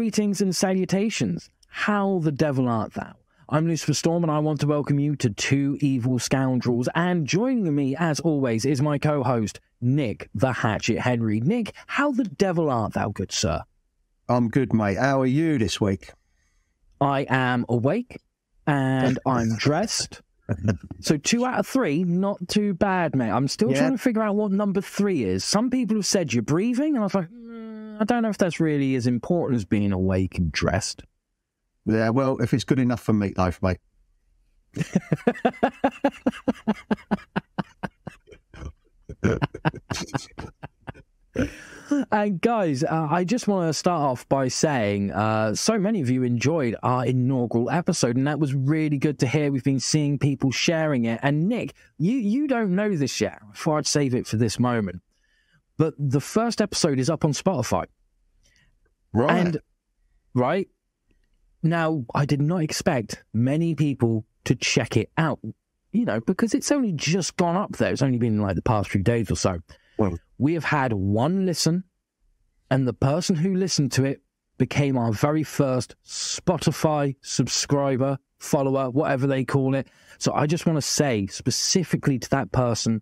greetings and salutations. How the devil art thou? I'm Lucifer Storm, and I want to welcome you to Two Evil Scoundrels. And joining me, as always, is my co host, Nick the Hatchet Henry. Nick, how the devil art thou, good sir? I'm good, mate. How are you this week? I am awake and I'm dressed. So two out of three, not too bad, mate. I'm still Yeah. trying to figure out what number three is. Some people have said you're breathing, and I was like, "Mm, I don't know if that's really as important as being awake and dressed. Yeah, well, if it's good enough for Meat Loaf, mate. And guys, uh, I just want to start off by saying uh, so many of you enjoyed our inaugural episode, and that was really good to hear. We've been seeing people sharing it. And Nick, you you don't know this yet. Before I'd save it for this moment, but the first episode is up on Spotify. Right. And right now, I did not expect many people to check it out. You know, because it's only just gone up there. It's only been like the past few days or so. Well- we have had one listen, and the person who listened to it became our very first Spotify subscriber, follower, whatever they call it. So I just want to say specifically to that person,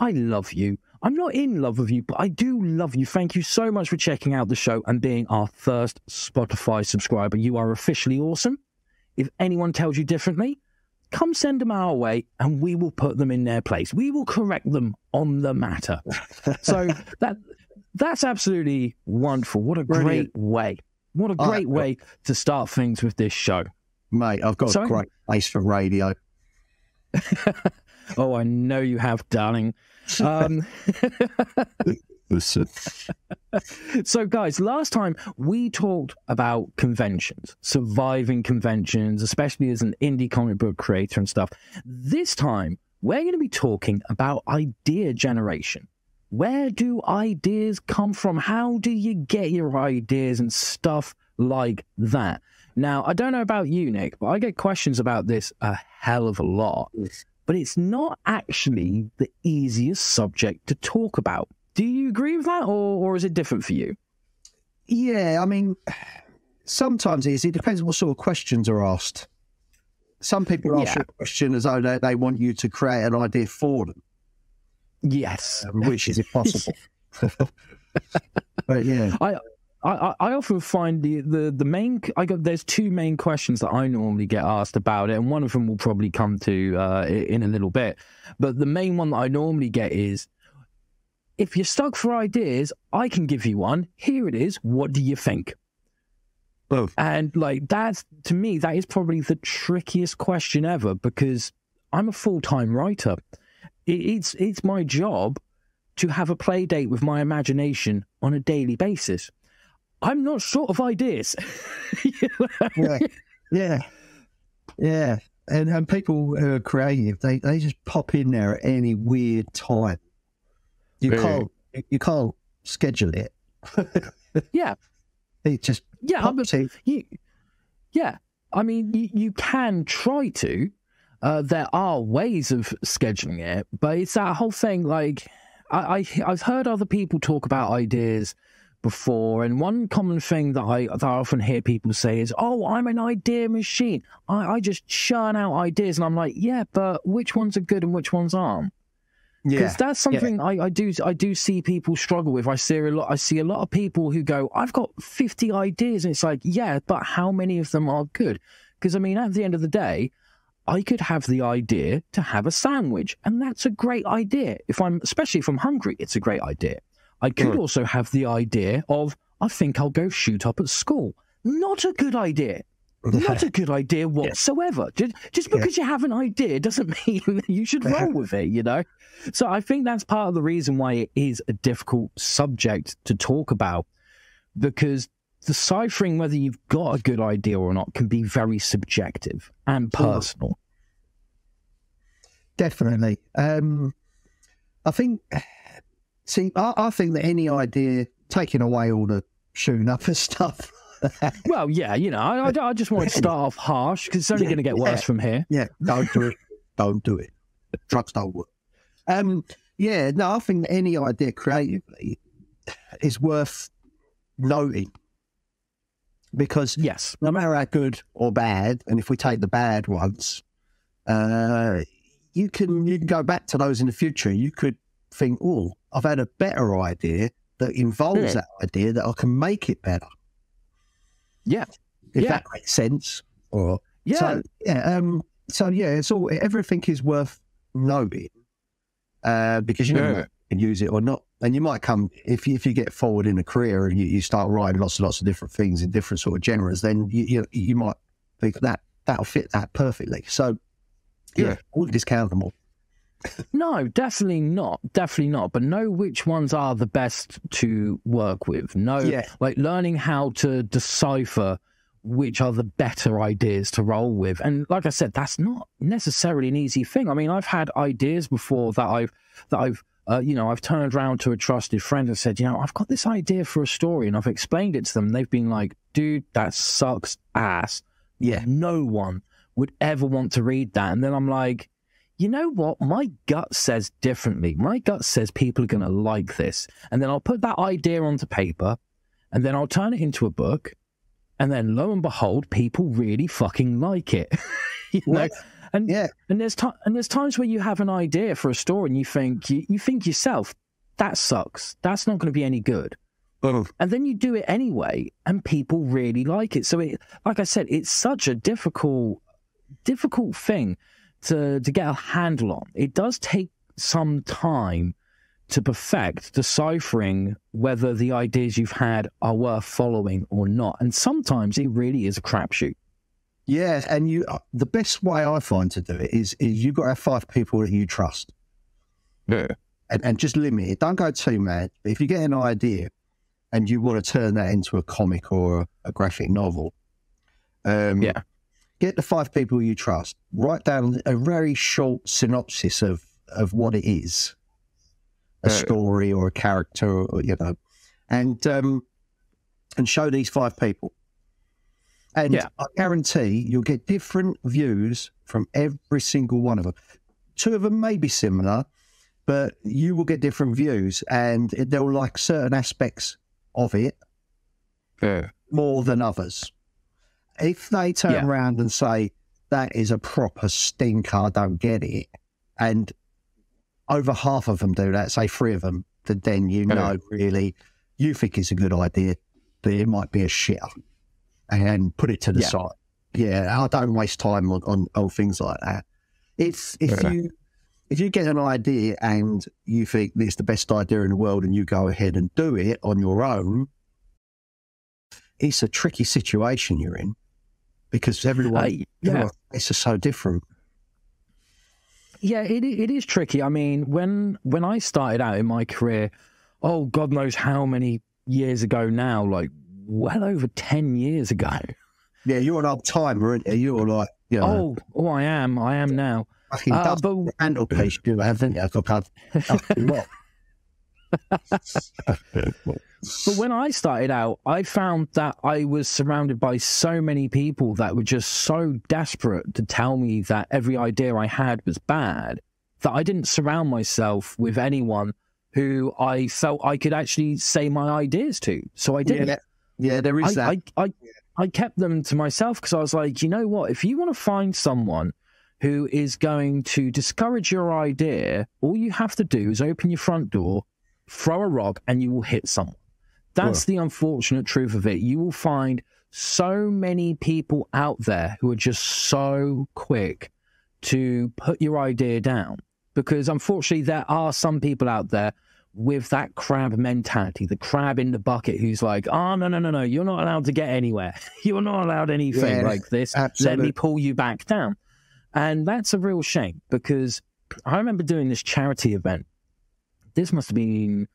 I love you. I'm not in love with you, but I do love you. Thank you so much for checking out the show and being our first Spotify subscriber. You are officially awesome. If anyone tells you differently, come send them our way and we will put them in their place. We will correct them on the matter. so that that's absolutely wonderful. What a Brilliant. great way. What a great way to start things with this show. mate, I've got Sorry? a great face for radio. Oh, I know you have, darling. Um. So, guys, last time we talked about conventions, surviving conventions, especially as an indie comic book creator and stuff. This time, we're going to be talking about idea generation. Where do ideas come from? How do you get your ideas and stuff like that? Now, I don't know about you, Nick, but I get questions about this a hell of a lot. But it's not actually the easiest subject to talk about. Do you agree with that, or, or is it different for you? Yeah, I mean, sometimes it is. It depends on what sort of questions are asked. Some people ask Yeah. you a question as though they, they want you to create an idea for them, Yes. um, which is impossible. but yeah, I, I, I often find the, the, the main I got there's two main questions that I normally get asked about it, and one of them will probably come to uh, in a little bit. But the main one that I normally get is, if you're stuck for ideas, I can give you one. Here it is. What do you think? Both. And like that's to me, that is probably the trickiest question ever because I'm a full time writer. It, it's it's my job to have a play date with my imagination on a daily basis. I'm not short of ideas. Yeah, yeah, yeah. And and people who are creative, they, they just pop in there at any weird time. You Yeah. can't you can't schedule it. yeah, It just yeah. I'm, in. you, yeah. I mean, you, you can try to. Uh, there are ways of scheduling it, but it's that whole thing. Like, I, I I've heard other people talk about ideas before, and one common thing that I that I often hear people say is, "Oh, I'm an idea machine. I, I just churn out ideas," and I'm like, "Yeah, but which ones are good and which ones aren't?" because that's something I, I do I do see people struggle with. I see a lot. I see a lot of people who go, "I've got fifty ideas," and it's like, yeah, but how many of them are good? Because I mean, at the end of the day, I could have the idea to have a sandwich, and that's a great idea. If I'm, especially if I'm hungry, it's a great idea. I could Mm. also have the idea of, I think I'll go shoot up at school. Not a good idea. Not a good idea whatsoever. Just, just Yeah. because you have an idea doesn't mean you should roll with it, you know? So I think that's part of the reason why it is a difficult subject to talk about because deciphering whether you've got a good idea or not can be very subjective and personal. Definitely. Um, I think, see, I, I think that any idea, taking away all the shooting up and stuff, Well, yeah, you know, I, I- I just want to start off harsh because it's only Yeah, going to get worse yeah. from here. yeah, don't do it. don't do it. Drugs don't work. Um, yeah, no, I think that any idea creatively is worth noting. because Yes. no matter how good or bad, and if we take the bad ones, uh, you can you can go back to those in the future. You could think, oh, I've had a better idea that involves Yeah. that idea that I can make it better. Yeah. If Yeah. that makes sense. Or Yeah. so yeah, um, so yeah, it's all everything is worth knowing uh, because you know Yeah. if you can use it or not. And you might come if you, if you get forward in a career and you, you start writing lots and lots of different things in different sort of genres, then you you, you might think that that'll fit that perfectly. So yeah, Yeah. all discountable. No, definitely not. Definitely not. But know which ones are the best to work with. Know, Yeah. like learning how to decipher which are the better ideas to roll with. And like I said, that's not necessarily an easy thing. I mean, I've had ideas before that I've that I've uh, you know I've turned around to a trusted friend and said, you know, I've got this idea for a story, and I've explained it to them. They've been like, dude, that sucks ass. Yeah. No one would ever want to read that. And then I'm like, you know what? My gut says differently. My gut says people are going to like this. And then I'll put that idea onto paper and then I'll turn it into a book. And then lo and behold, people really fucking like it. you know? And Yeah, and there's ti and there's times where you have an idea for a story and you think you, you think yourself, that sucks. That's not going to be any good Well, and then you do it anyway and people really like it so it like i said it's such a difficult difficult thing to to get a handle on it does take some time to perfect deciphering whether the ideas you've had are worth following or not and sometimes it really is a crapshoot yeah, and you uh, the best way I find to do it is is you've got to have five people that you trust. yeah and, and just limit it. Don't go too mad. But if you get an idea and you want to turn that into a comic or a, a graphic novel, um, Yeah. Get the five people you trust. Write down a very short synopsis of of what it is, a story or a character, or, you know, and um, and show these five people. And Yeah. I guarantee you'll get different views from every single one of them. Two of them may be similar, but you will get different views and they'll like certain aspects of it yeah more than others. If they turn Yeah. around and say, that is a proper stinker, I don't get it, and over half of them do that, say three of them, then, then you know really you think it's a good idea, but it might be a shitter. And put it to the Yeah. side. Yeah, I don't waste time on, on, on things like that. If if you if you get an idea and you think it's the best idea in the world and you go ahead and do it on your own, it's a tricky situation you're in because everyone, Uh, yeah everyone it's just so different. Yeah, it it is tricky. I mean, when when I started out in my career, oh God knows how many years ago now, like well over ten years ago. Yeah, you're an old timer, aren't you? You're like, you know, Oh, oh, I am, I am now. fucking Uh, but handle piece you haven't you? I've got a lot. But when I started out, I found that I was surrounded by so many people that were just so desperate to tell me that every idea I had was bad that I didn't surround myself with anyone who I felt I could actually say my ideas to. So I didn't. yeah, yeah, there is that. I, I, I, I kept them to myself because I was like, you know what? If you want to find someone who is going to discourage your idea, all you have to do is open your front door, throw a rock, and you will hit someone. That's the unfortunate truth of it. You will find so many people out there who are just so quick to put your idea down because unfortunately there are some people out there with that crab mentality, the crab in the bucket who's like, oh, no, no, no, no, you're not allowed to get anywhere. You're not allowed anything Yeah, like this. Let me pull you back down. And that's a real shame because I remember doing this charity event. This must have been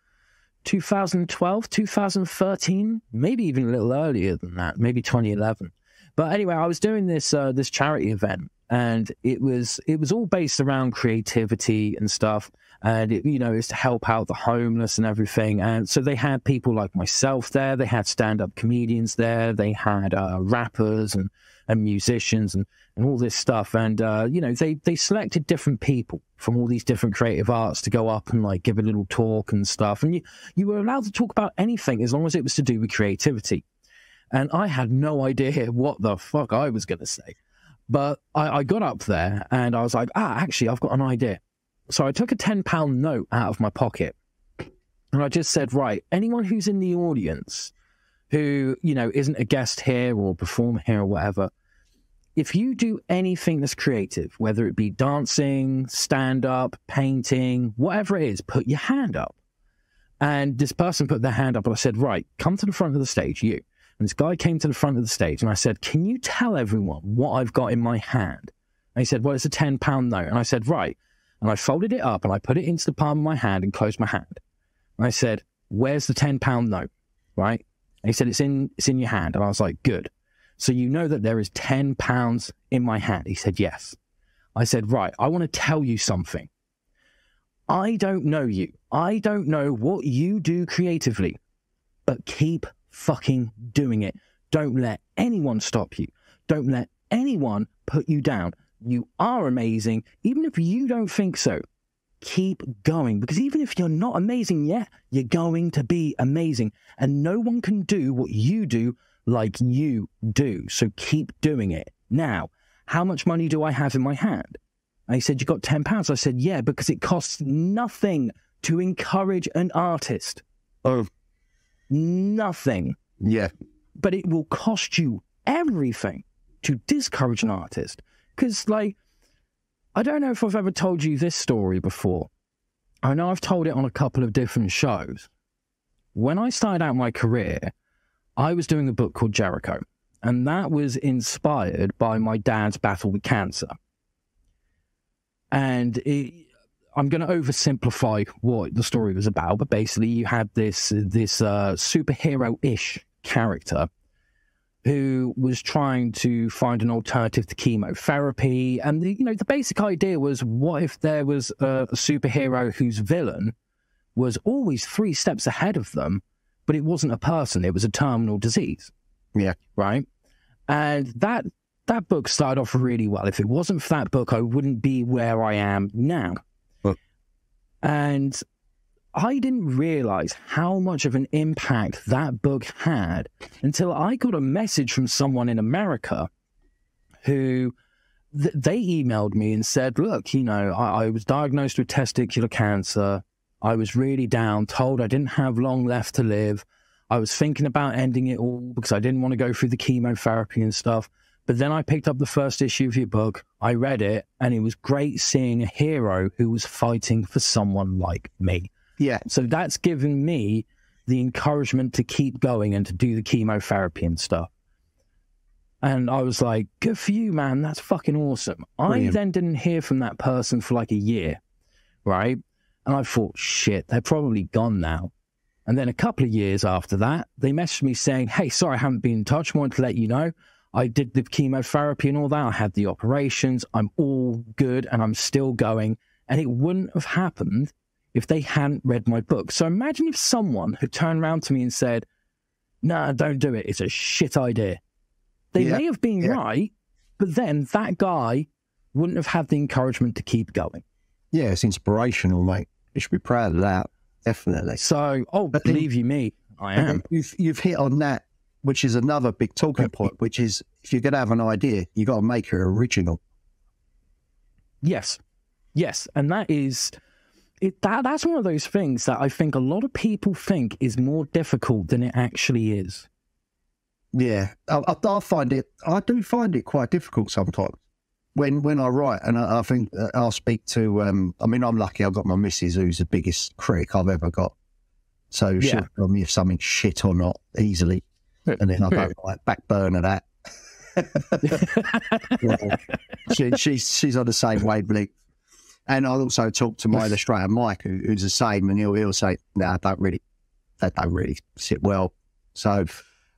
2012, 2013, maybe even a little earlier than that, maybe 2011. But anyway, I was doing this uh, this charity event, and it was it was all based around creativity and stuff, and it, you know it's to help out the homeless and everything. And so they had people like myself there, they had stand up comedians there, they had uh, rappers and and musicians and and all this stuff. And uh, you know they they selected different people from all these different creative arts to go up and like give a little talk and stuff. And you you were allowed to talk about anything as long as it was to do with creativity. And I had no idea what the fuck I was going to say. But I, I got up there and I was like, ah, actually, I've got an idea. So I took a £10 note out of my pocket and I just said, right, anyone who's in the audience who, you know, isn't a guest here or perform here or whatever, if you do anything that's creative, whether it be dancing, stand up, painting, whatever it is, put your hand up. And this person put their hand up, and I said, Right, come to the front of the stage, you. And this guy came to the front of the stage, and I said, Can you tell everyone what I've got in my hand? And he said, Well, it's a £10 note. And I said, Right. And I folded it up and I put it into the palm of my hand and closed my hand. And I said, Where's the £10 note? Right. And he said, It's in it's in your hand. And I was like, Good. So you know that there is £10 in my hand. He said, Yes. I said, Right, I want to tell you something. I don't know you. I don't know what you do creatively, but keep fucking doing it. Don't let anyone stop you. Don't let anyone put you down. You are amazing, even if you don't think so. Keep going because even if you're not amazing yet, you're going to be amazing. And no one can do what you do like you do. So keep doing it. Now, how much money do I have in my hand? And he said, You got £10. I said, Yeah, because it costs nothing to encourage an artist. Oh, Nothing. yeah. But it will cost you everything to discourage an artist. Because, like, I don't know if I've ever told you this story before. I know I've told it on a couple of different shows. When I started out my career, I was doing a book called Jericho, and that was inspired by my dad's battle with cancer. And it, I'm going to oversimplify what the story was about, but basically, you had this this uh, superhero-ish character who was trying to find an alternative to chemotherapy, and the, you know the basic idea was, what if there was a, a superhero whose villain was always three steps ahead of them, but it wasn't a person; it was a terminal disease Yeah. right? And that that book started off really well. If it wasn't for that book, I wouldn't be where I am now. Well- And I didn't realize how much of an impact that book had until I got a message from someone in America who th- they emailed me and said, Look, you know, I, I was diagnosed with testicular cancer. I was really down, told I didn't have long left to live. I was thinking about ending it all because I didn't want to go through the chemotherapy and stuff. But then I picked up the first issue of your book. I read it, and it was great seeing a hero who was fighting for someone like me. Yeah. So that's given me the encouragement to keep going and to do the chemotherapy and stuff. And I was like, good for you, man. That's fucking awesome. I then didn't hear from that person for like a year, right? And I thought, shit, they're probably gone now. And then a couple of years after that, they messaged me saying, hey, sorry, I haven't been in touch. I wanted to let you know. I did the chemotherapy and all that. I had the operations. I'm all good and I'm still going. And it wouldn't have happened if they hadn't read my book. So imagine if someone had turned around to me and said, nah, don't do it. It's a shit idea. They Yeah, may have been yeah. right, but then that guy wouldn't have had the encouragement to keep going. Yeah. It's inspirational, mate. You should be proud of that. Definitely. So, oh, But then- believe you me, I am. You've, you've hit on that, which is another big talking point, which is if you're going to have an idea, you've got to make it original. Yes, yes, and that is it. That that's one of those things that I think a lot of people think is more difficult than it actually is. Yeah, I, I, I find it. I do find it quite difficult sometimes when when I write, and I, I think uh, I'll speak to. Um, I mean, I'm lucky. I've got my missus, who's the biggest critic I've ever got. So Yeah. she'll tell me if something's shit or not easily, and then I don't like back burner that. Yeah. she, she's she's on the same wavelength. And I'll also talk to my illustrator Mike, who, who's the same, and he'll he'll say, "No, I don't really, that don't really sit well." So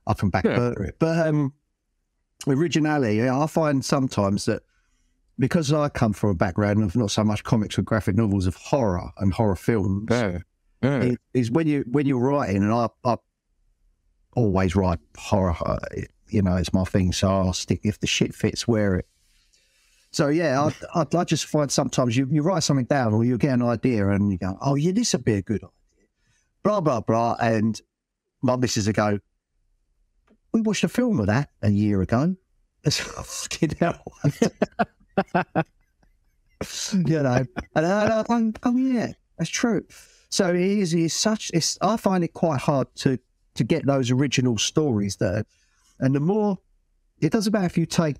I can back Yeah. burner it. But um, originality, I find sometimes that because I come from a background of not so much comics or graphic novels of horror and horror films, is when you when you're writing, and I, I always write horror. uh, You know, it's my thing, so I'll stick if the shit fits, wear it. So yeah, I I, I just find sometimes you, you write something down or you get an idea and you go, oh yeah, this would be a good idea, blah blah blah, and my missus will go, we watched a film of that a year ago. It's fucking hell. you know, and oh yeah, that's true. So it is, it's such. It's I find it quite hard to to get those original stories there, and the more it doesn't matter if you take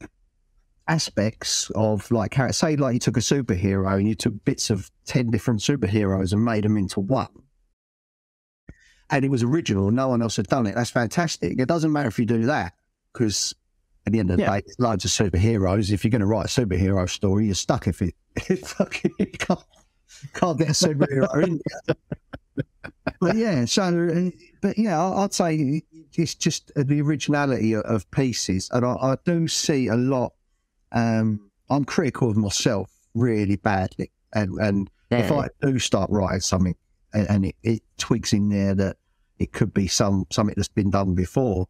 aspects of like say like you took a superhero and you took bits of 10 different superheroes and made them into one. And it was original. No one else had done it. That's fantastic. It doesn't matter if you do that because at the end of the yeah. day loads of superheroes if you're going to write a superhero story you're stuck if it fucking you can't, can't get a superhero in but yeah so but yeah i'd say it's just the originality of pieces and I, I do see a lot um, I'm critical of myself really badly. And, and yeah. if I do start writing something and, and it, it, tweaks in there that it could be some something that's been done before,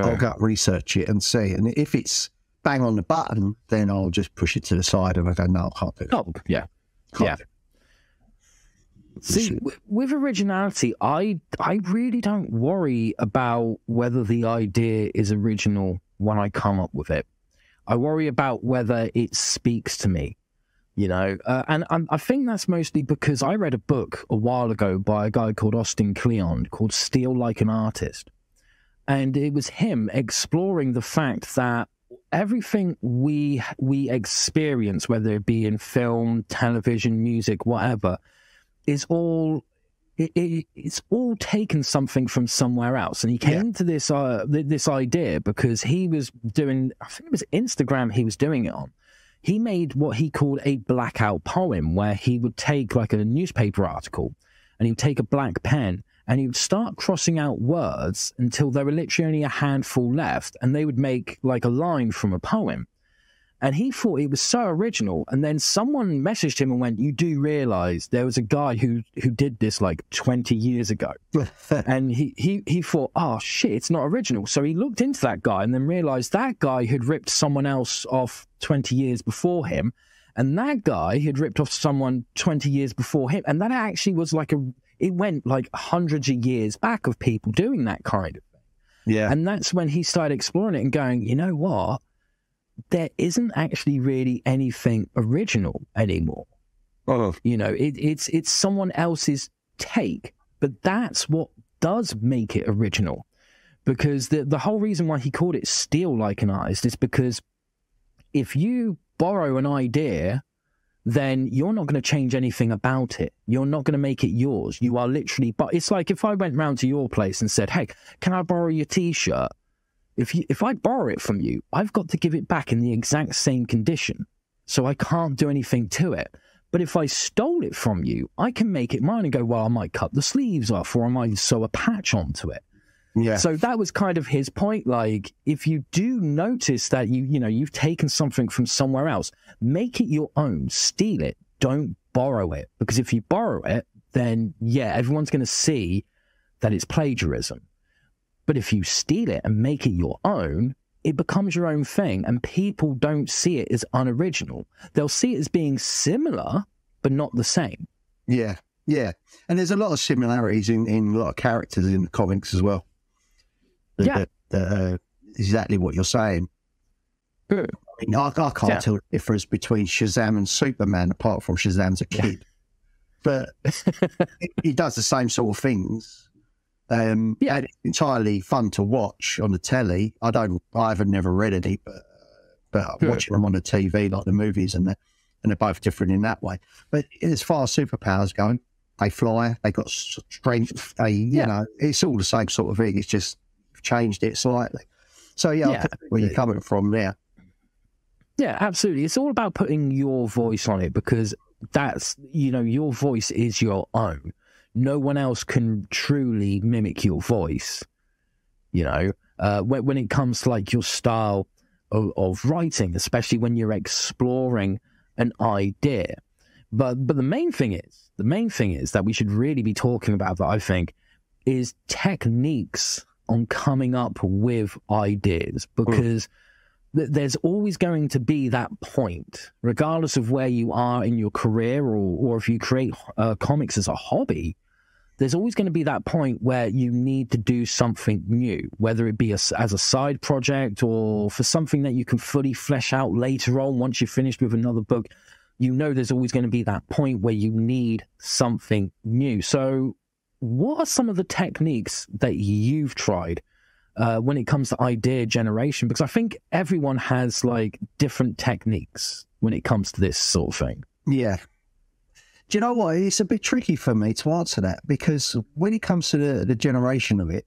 yeah. I'll go research it and see. And if it's bang on the button, then I'll just push it to the side and I go, no, I can't do it. Oh, yeah. Can't yeah. See, with originality, I I really don't worry about whether the idea is original when I come up with it. I worry about whether it speaks to me, you know. Uh, and, and I think that's mostly because I read a book a while ago by a guy called Austin Kleon called Steal Like an Artist. And it was him exploring the fact that everything we we experience, whether it be in film, television, music, whatever, is all it, it, it's all taken something from somewhere else. And he came yeah. to this uh, this idea because he was doing, I think it was Instagram he was doing it on. He made what he called a blackout poem, where he would take like a newspaper article and he would take a black pen and he would start crossing out words until there were literally only a handful left, and they would make like a line from a poem. And he thought it was so original. And then someone messaged him and went, You do realize there was a guy who who did this like 20 years ago. and he, he he thought, Oh shit, it's not original. So he looked into that guy and then realized that guy had ripped someone else off 20 years before him. And that guy had ripped off someone 20 years before him. And that actually was like a it went like hundreds of years back of people doing that kind of thing. Yeah. And that's when he started exploring it and going, you know what? there isn't actually really anything original anymore. Oh. You know, it, it's it's someone else's take, but that's what does make it original. Because the the whole reason why he called it Steal Like an artist is because if you borrow an idea, then you're not going to change anything about it. You're not going to make it yours. You are literally, but it's like if I went round to your place and said, Hey, can I borrow your t shirt? If you, if I borrow it from you, I've got to give it back in the exact same condition. So I can't do anything to it. But if I stole it from you, I can make it mine and go, well, I might cut the sleeves off or I might sew a patch onto it. Yeah. So that was kind of his point. Like, if you do notice that you, you know, you've taken something from somewhere else, make it your own, steal it, don't borrow it. Because if you borrow it, then yeah, everyone's going to see that it's plagiarism. But if you steal it and make it your own, it becomes your own thing, and people don't see it as unoriginal. They'll see it as being similar, but not the same. Yeah, yeah. And there's a lot of similarities in, in a lot of characters in the comics as well. Yeah. uh, exactly what you're saying. Good. I, mean, I, I can't yeah. tell the difference between Shazam and Superman apart from Shazam's a kid. but he does the same sort of things um, yeah, entirely fun to watch on the telly. I don't, I haven't never read any, but but I'm watching them on the TV like the movies, and they're and they're both different in that way. But as far as superpowers going, they fly, they got strength, they you yeah. know, it's all the same sort of thing. It's just changed it slightly. So yeah, yeah. where you're coming from there. Yeah, absolutely. It's all about putting your voice on it because that's you know your voice is your own no one else can truly mimic your voice. You know, uh, when, when it comes to like your style of, of writing, especially when you're exploring an idea. But but the main thing is the main thing is that we should really be talking about that. I think is techniques on coming up with ideas hmm. because. Mm there's always going to be that point, regardless of where you are in your career or, or if you create uh, comics as a hobby, there's always going to be that point where you need to do something new, whether it be a, as a side project or for something that you can fully flesh out later on once you're finished with another book. You know, there's always going to be that point where you need something new. So, what are some of the techniques that you've tried uh, when it comes to idea generation? Because I think everyone has like different techniques when it comes to this sort of thing. Yeah, do you know what? It's a bit tricky for me to answer that because when it comes to the, the generation of it,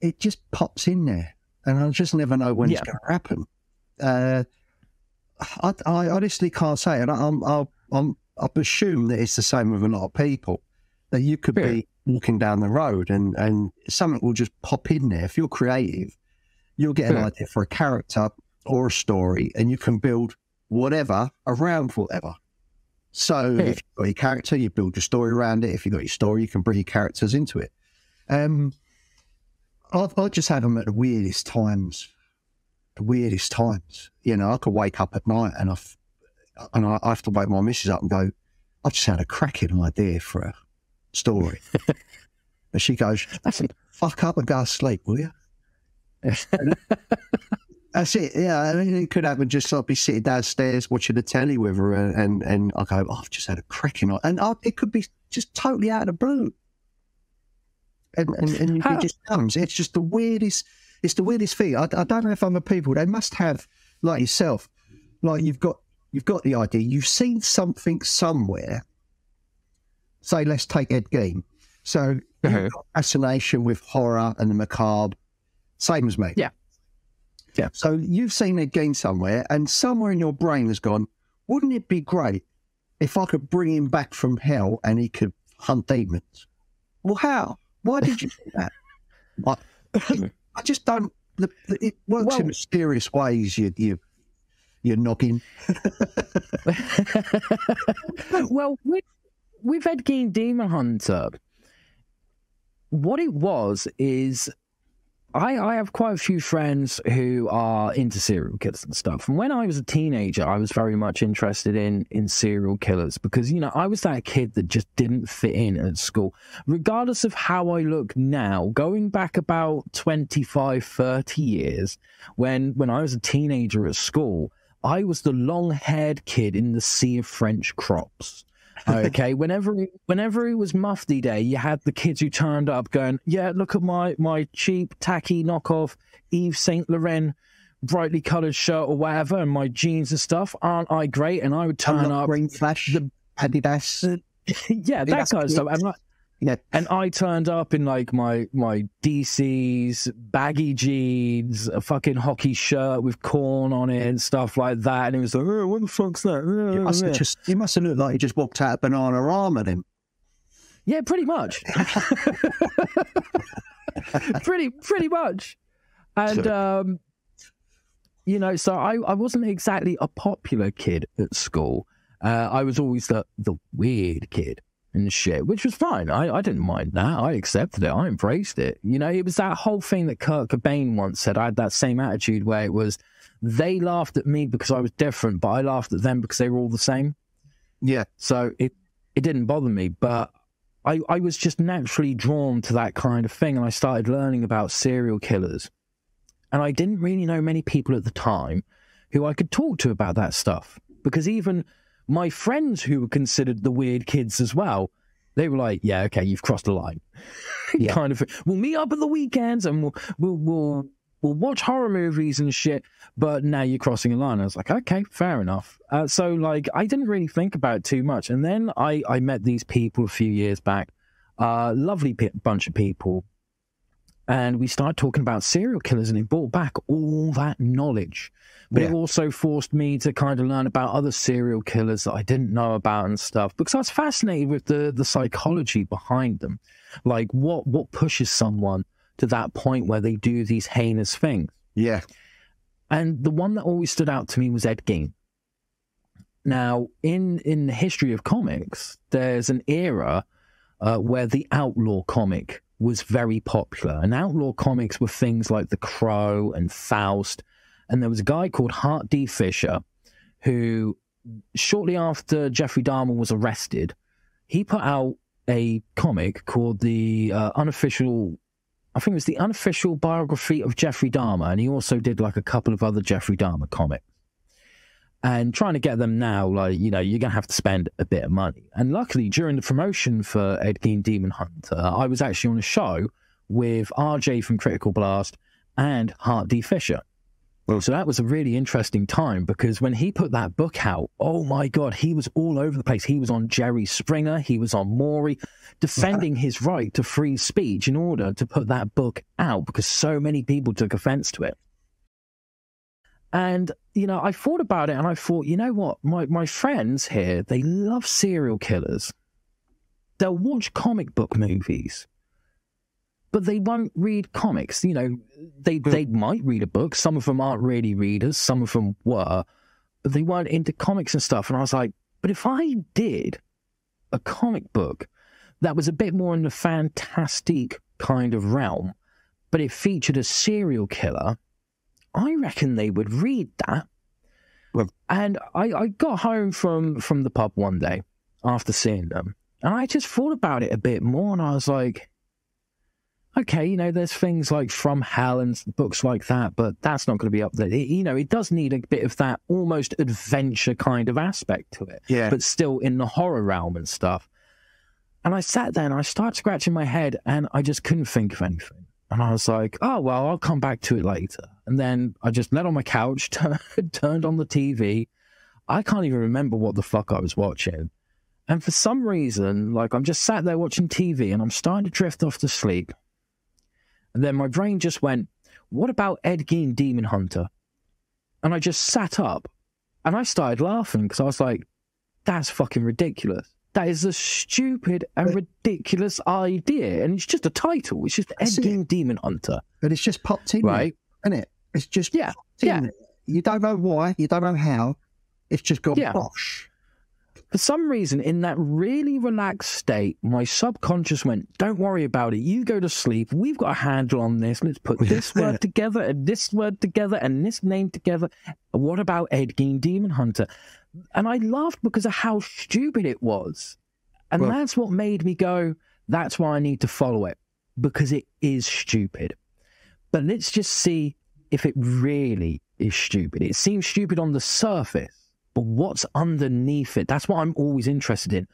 it just pops in there, and I just never know when yeah. it's going to happen. Uh, I, I, honestly can't say, and I, am i I'm I assume that it's the same with a lot of people. That you could yeah. be walking down the road and and something will just pop in there. If you're creative, you'll get an yeah. idea for a character or a story, and you can build whatever around whatever. So if you've got your character, you build your story around it. If you've got your story, you can bring your characters into it. Um, I've, I just had them at the weirdest times. The weirdest times. You know, I could wake up at night and I've, and I, I have to wake my missus up and go, I've just had a cracking idea for a story. and she goes, fuck up and go to sleep, will you? That's it. Yeah, I mean, it could happen. Just I'll be sitting downstairs watching the telly with her, and and I go, oh, I've just had a cracking, and I, it could be just totally out of the blue, and and, and it just comes. It's just the weirdest. It's the weirdest thing. I, I don't know if other people they must have like yourself, like you've got you've got the idea. You've seen something somewhere. Say, let's take Ed Gein. So uh-huh. fascination with horror and the macabre, same as me. Yeah yeah. So you've seen Ed Gein somewhere, and somewhere in your brain has gone, wouldn't it be great if I could bring him back from hell and he could hunt demons? Well, how? Why did you do that? I, I just don't. It works well, in mysterious ways. You, you, you're knocking. well, with, with Ed Gein Demon Hunter, what it was is I, I have quite a few friends who are into serial killers and stuff. And when I was a teenager, I was very much interested in in serial killers because, you know, I was that kid that just didn't fit in at school. Regardless of how I look now, going back about 25, 30 years, when when I was a teenager at school, I was the long haired kid in the sea of French crops. Okay, whenever whenever it was Mufti Day, you had the kids who turned up going, "Yeah, look at my my cheap tacky knockoff Yves Saint Laurent." brightly coloured shirt or whatever, and my jeans and stuff. Aren't I great? And I would turn up green flash, the Adidas, yeah, that kind of stuff. And like, yeah. And I turned up in like my my DC's baggy jeans, a fucking hockey shirt with Korn on it and stuff like that. And it was like, oh, what the fuck's that? You must, have just, you must have looked like you just walked out of Bananarama at him. Yeah, pretty much. pretty pretty much. And um, you know, so I, I wasn't exactly a popular kid at school. Uh, I was always the the weird kid and shit, which was fine. I, I didn't mind that. I accepted it. I embraced it. You know, it was that whole thing that Kurt Cobain once said. I had that same attitude where it was they laughed at me because I was different, but I laughed at them because they were all the same. Yeah. So it it didn't bother me, but I, I was just naturally drawn to that kind of thing and I started learning about serial killers. And I didn't really know many people at the time who I could talk to about that stuff. Because even my friends who were considered the weird kids as well, they were like, "Yeah, okay, you've crossed the line." yeah. kind of. We'll meet up at the weekends and we'll we'll we'll we'll watch horror movies and shit. But now you're crossing a line. I was like, okay, fair enough. Uh, so like, I didn't really think about it too much. And then I I met these people a few years back. Uh, lovely bunch of people. And we started talking about serial killers, and it brought back all that knowledge but yeah. it also forced me to kind of learn about other serial killers that I didn't know about and stuff because I was fascinated with the the psychology behind them, like what what pushes someone to that point where they do these heinous things. Yeah, and the one that always stood out to me was Ed Gein. Now, in in the history of comics, there's an era uh, where the outlaw comic was very popular, and outlaw comics were things like The Crow and Faust and there was a guy called Hart D. Fisher who, shortly after Jeffrey Dahmer was arrested, he put out a comic called the uh, unofficial. I think it was the unofficial biography of Jeffrey Dahmer, and he also did like a couple of other Jeffrey Dahmer comics. And trying to get them now, like you know, you're gonna have to spend a bit of money. And luckily, during the promotion for Ed Gein Demon Hunter, I was actually on a show with RJ from Critical Blast and Hart D. Fisher. Well, so that was a really interesting time because when he put that book out, oh my God, he was all over the place. He was on Jerry Springer, he was on Maury, defending his right to free speech in order to put that book out because so many people took offense to it. And, you know, I thought about it and I thought, you know what? My, my friends here, they love serial killers. They'll watch comic book movies but they won't read comics. You know, they mm. they might read a book. Some of them aren't really readers. Some of them were, but they weren't into comics and stuff. And I was like, but if I did a comic book that was a bit more in the fantastic kind of realm, but it featured a serial killer, I reckon they would read that. Well, and I, I got home from from the pub one day after seeing them, and I just thought about it a bit more, and I was like okay, you know, there's things like From Hell and books like that, but that's not going to be up there. It, you know, it does need a bit of that almost adventure kind of aspect to it, yeah. but still in the horror realm and stuff. And I sat there and I started scratching my head and I just couldn't think of anything. And I was like, oh, well, I'll come back to it later. And then I just lay on my couch, turned on the TV. I can't even remember what the fuck I was watching. And for some reason, like I'm just sat there watching TV and I'm starting to drift off to sleep. And then my brain just went, what about Ed Gein Demon Hunter? And I just sat up and I started laughing because I was like, that's fucking ridiculous. That is a stupid and but, ridiculous idea. And it's just a title. It's just Ed Gein Demon Hunter. But it's just popped in, right? Isn't it? It's just yeah, yeah. You don't know why. You don't know how. It's just gone yeah. bosh for some reason, in that really relaxed state, my subconscious went, Don't worry about it. You go to sleep. We've got a handle on this. Let's put this word together and this word together and this name together. What about Ed Gein Demon Hunter? And I laughed because of how stupid it was. And well, that's what made me go, That's why I need to follow it because it is stupid. But let's just see if it really is stupid. It seems stupid on the surface but what's underneath it? That's what I'm always interested in.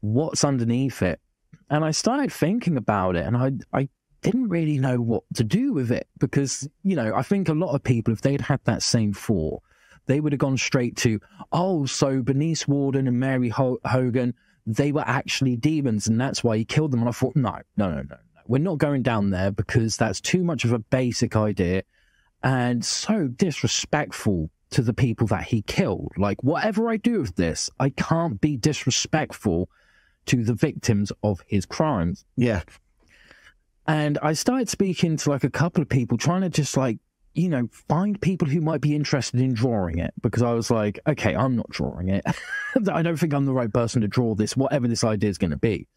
What's underneath it? And I started thinking about it and I, I didn't really know what to do with it because, you know, I think a lot of people, if they'd had that same thought, they would have gone straight to, oh, so Bernice Worden and Mary Ho- Hogan, they were actually demons and that's why he killed them. And I thought, no, no, no, no, no. We're not going down there because that's too much of a basic idea and so disrespectful to the people that he killed. Like, whatever I do with this, I can't be disrespectful to the victims of his crimes. Yeah. And I started speaking to like a couple of people, trying to just like, you know, find people who might be interested in drawing it because I was like, okay, I'm not drawing it. I don't think I'm the right person to draw this, whatever this idea is going to be.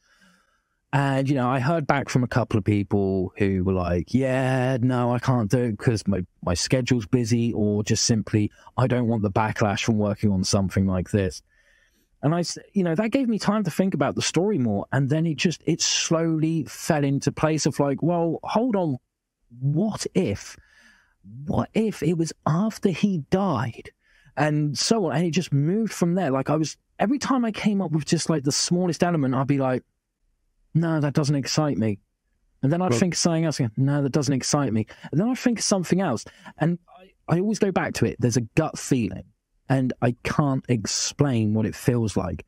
And, you know, I heard back from a couple of people who were like, yeah, no, I can't do it because my, my schedule's busy, or just simply, I don't want the backlash from working on something like this. And I, you know, that gave me time to think about the story more. And then it just, it slowly fell into place of like, well, hold on. What if, what if it was after he died and so on? And it just moved from there. Like I was, every time I came up with just like the smallest element, I'd be like, no, that doesn't excite me. And then I'd well, think of something else. No, that doesn't excite me. And then I think of something else. And I, I always go back to it. There's a gut feeling, and I can't explain what it feels like,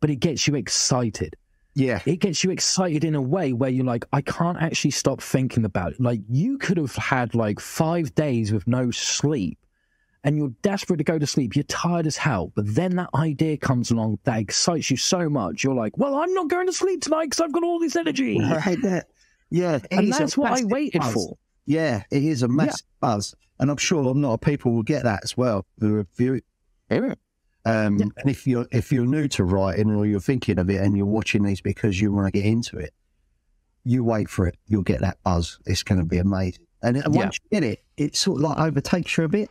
but it gets you excited. Yeah. It gets you excited in a way where you're like, I can't actually stop thinking about it. Like, you could have had like five days with no sleep and you're desperate to go to sleep, you're tired as hell, but then that idea comes along that excites you so much, you're like, well, I'm not going to sleep tonight because I've got all this energy. Right there. Yeah. And that's what I waited buzz. for. Yeah, it is a massive yeah. buzz. And I'm sure a lot of people will get that as well who review it. Yeah. Um, yeah. And if you're if you're new to writing or you're thinking of it and you're watching these because you want to get into it, you wait for it. You'll get that buzz. It's going to be amazing. And once yeah. you get it, it sort of like overtakes you a bit.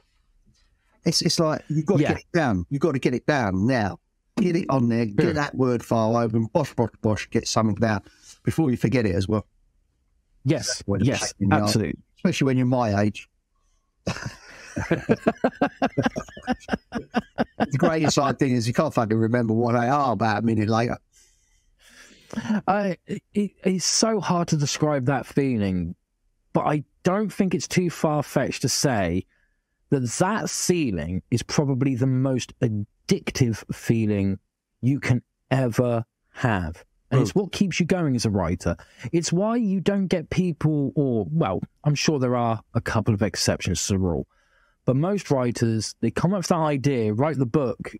It's it's like you've got to yeah. get it down. You've got to get it down now. get it on there, get Yeah. that word file open, bosh, bosh, bosh, get something down before you forget it as well. Yes, yes, absolutely. Especially when you're my age. the greatest side thing is you can't fucking remember what they are about a minute later. I, it, it's so hard to describe that feeling, but I don't think it's too far fetched to say that that feeling is probably the most addictive feeling you can ever have. And it's hmm. what keeps you going as a writer. It's why you don't get people, or, well, I'm sure there are a couple of exceptions to the rule, but most writers, they come up with that idea, write the book,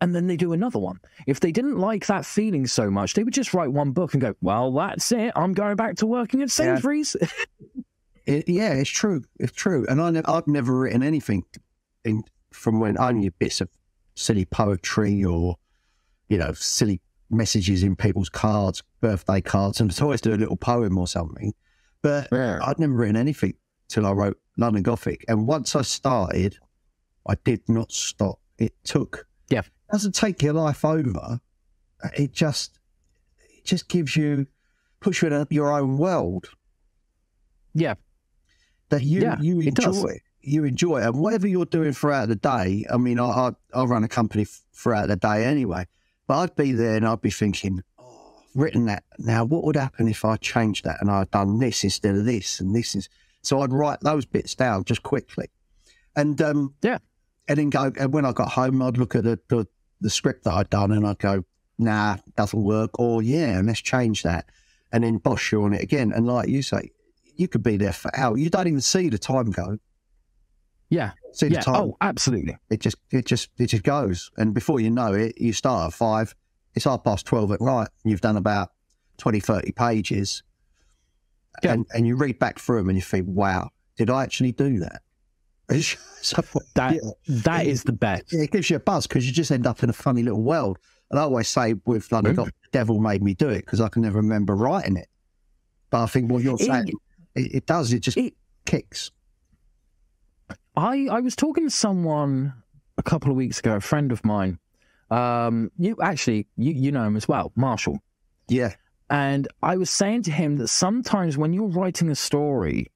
and then they do another one. If they didn't like that feeling so much, they would just write one book and go, "Well, that's it. I'm going back to working at Yeah. Sainsbury's." It, yeah, it's true. It's true. And I ne- I've never written anything in, from when only bits of silly poetry or, you know, silly messages in people's cards, birthday cards, and I'd always do a little poem or something. But Yeah. I'd never written anything till I wrote London Gothic. And once I started, I did not stop. It took, Yeah. it doesn't take your life over. It just, it just gives you, puts you in a, your own world yeah, that you Yeah, you it enjoy. You enjoy it. And whatever you're doing throughout the day, I mean, I, I, I run a company throughout the day anyway, but I'd be there and I'd be thinking, oh, I've written that. Now, what would happen if I changed that and I'd done this instead of this and this is. So I'd write those bits down just quickly. And, um, Yeah. And then go, and when I got home, I'd look at the, the, the script that I'd done and I'd go, nah, doesn't work. Or, yeah, let's change that. And then bosh, you're on it again. And like you say, you could be there for hours. You don't even see the time go. yeah, See the time. Oh, absolutely. It just it just it just goes. And before you know it, you start at five, it's half past twelve at night, and you've done about 20, 30 pages. Yeah. And and you read back through them and you think, Wow, did I actually do that? so, That yeah, that is the best. it gives you a buzz because you just end up in a funny little world. And I always say with London Mm. The devil made me do it because I can never remember writing it. But I think what you're saying, it, it does, it just it- kicks. I I was talking to someone a couple of weeks ago, a friend of mine. Um, you actually you you know him as well, Marshall. Yeah. And I was saying to him that sometimes when you're writing a story,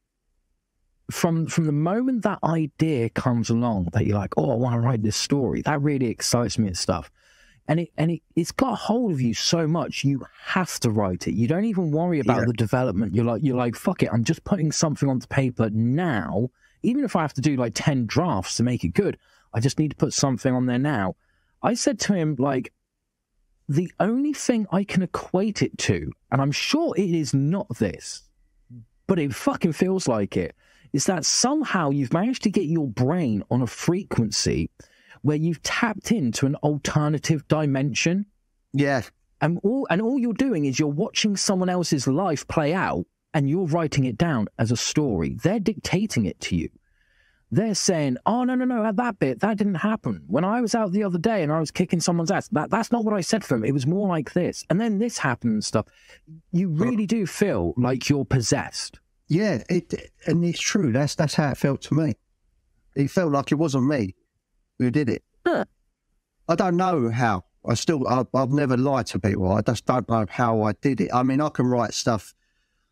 from from the moment that idea comes along, that you're like, oh, I want to write this story, that really excites me and stuff. And it and it, it's got a hold of you so much, you have to write it. You don't even worry about Yeah. the development. You're like, you're like, fuck it, I'm just putting something onto paper now. Even if I have to do like 10 drafts to make it good, I just need to put something on there now. I said to him, like, the only thing I can equate it to, and I'm sure it is not this, but it fucking feels like it, is that somehow you've managed to get your brain on a frequency where you've tapped into an alternative dimension. Yeah. And all and all you're doing is you're watching someone else's life play out and you're writing it down as a story. They're dictating it to you. They're saying, "Oh no, no, no! At that bit, that didn't happen. When I was out the other day and I was kicking someone's ass, that that's not what I said for them. It was more like this, and then this happened and stuff. You really do feel like you're possessed. Yeah, it and it's true. That's that's how it felt to me. It felt like it wasn't me who did it. Huh. I don't know how. I still, I, I've never lied to people. I just don't know how I did it. I mean, I can write stuff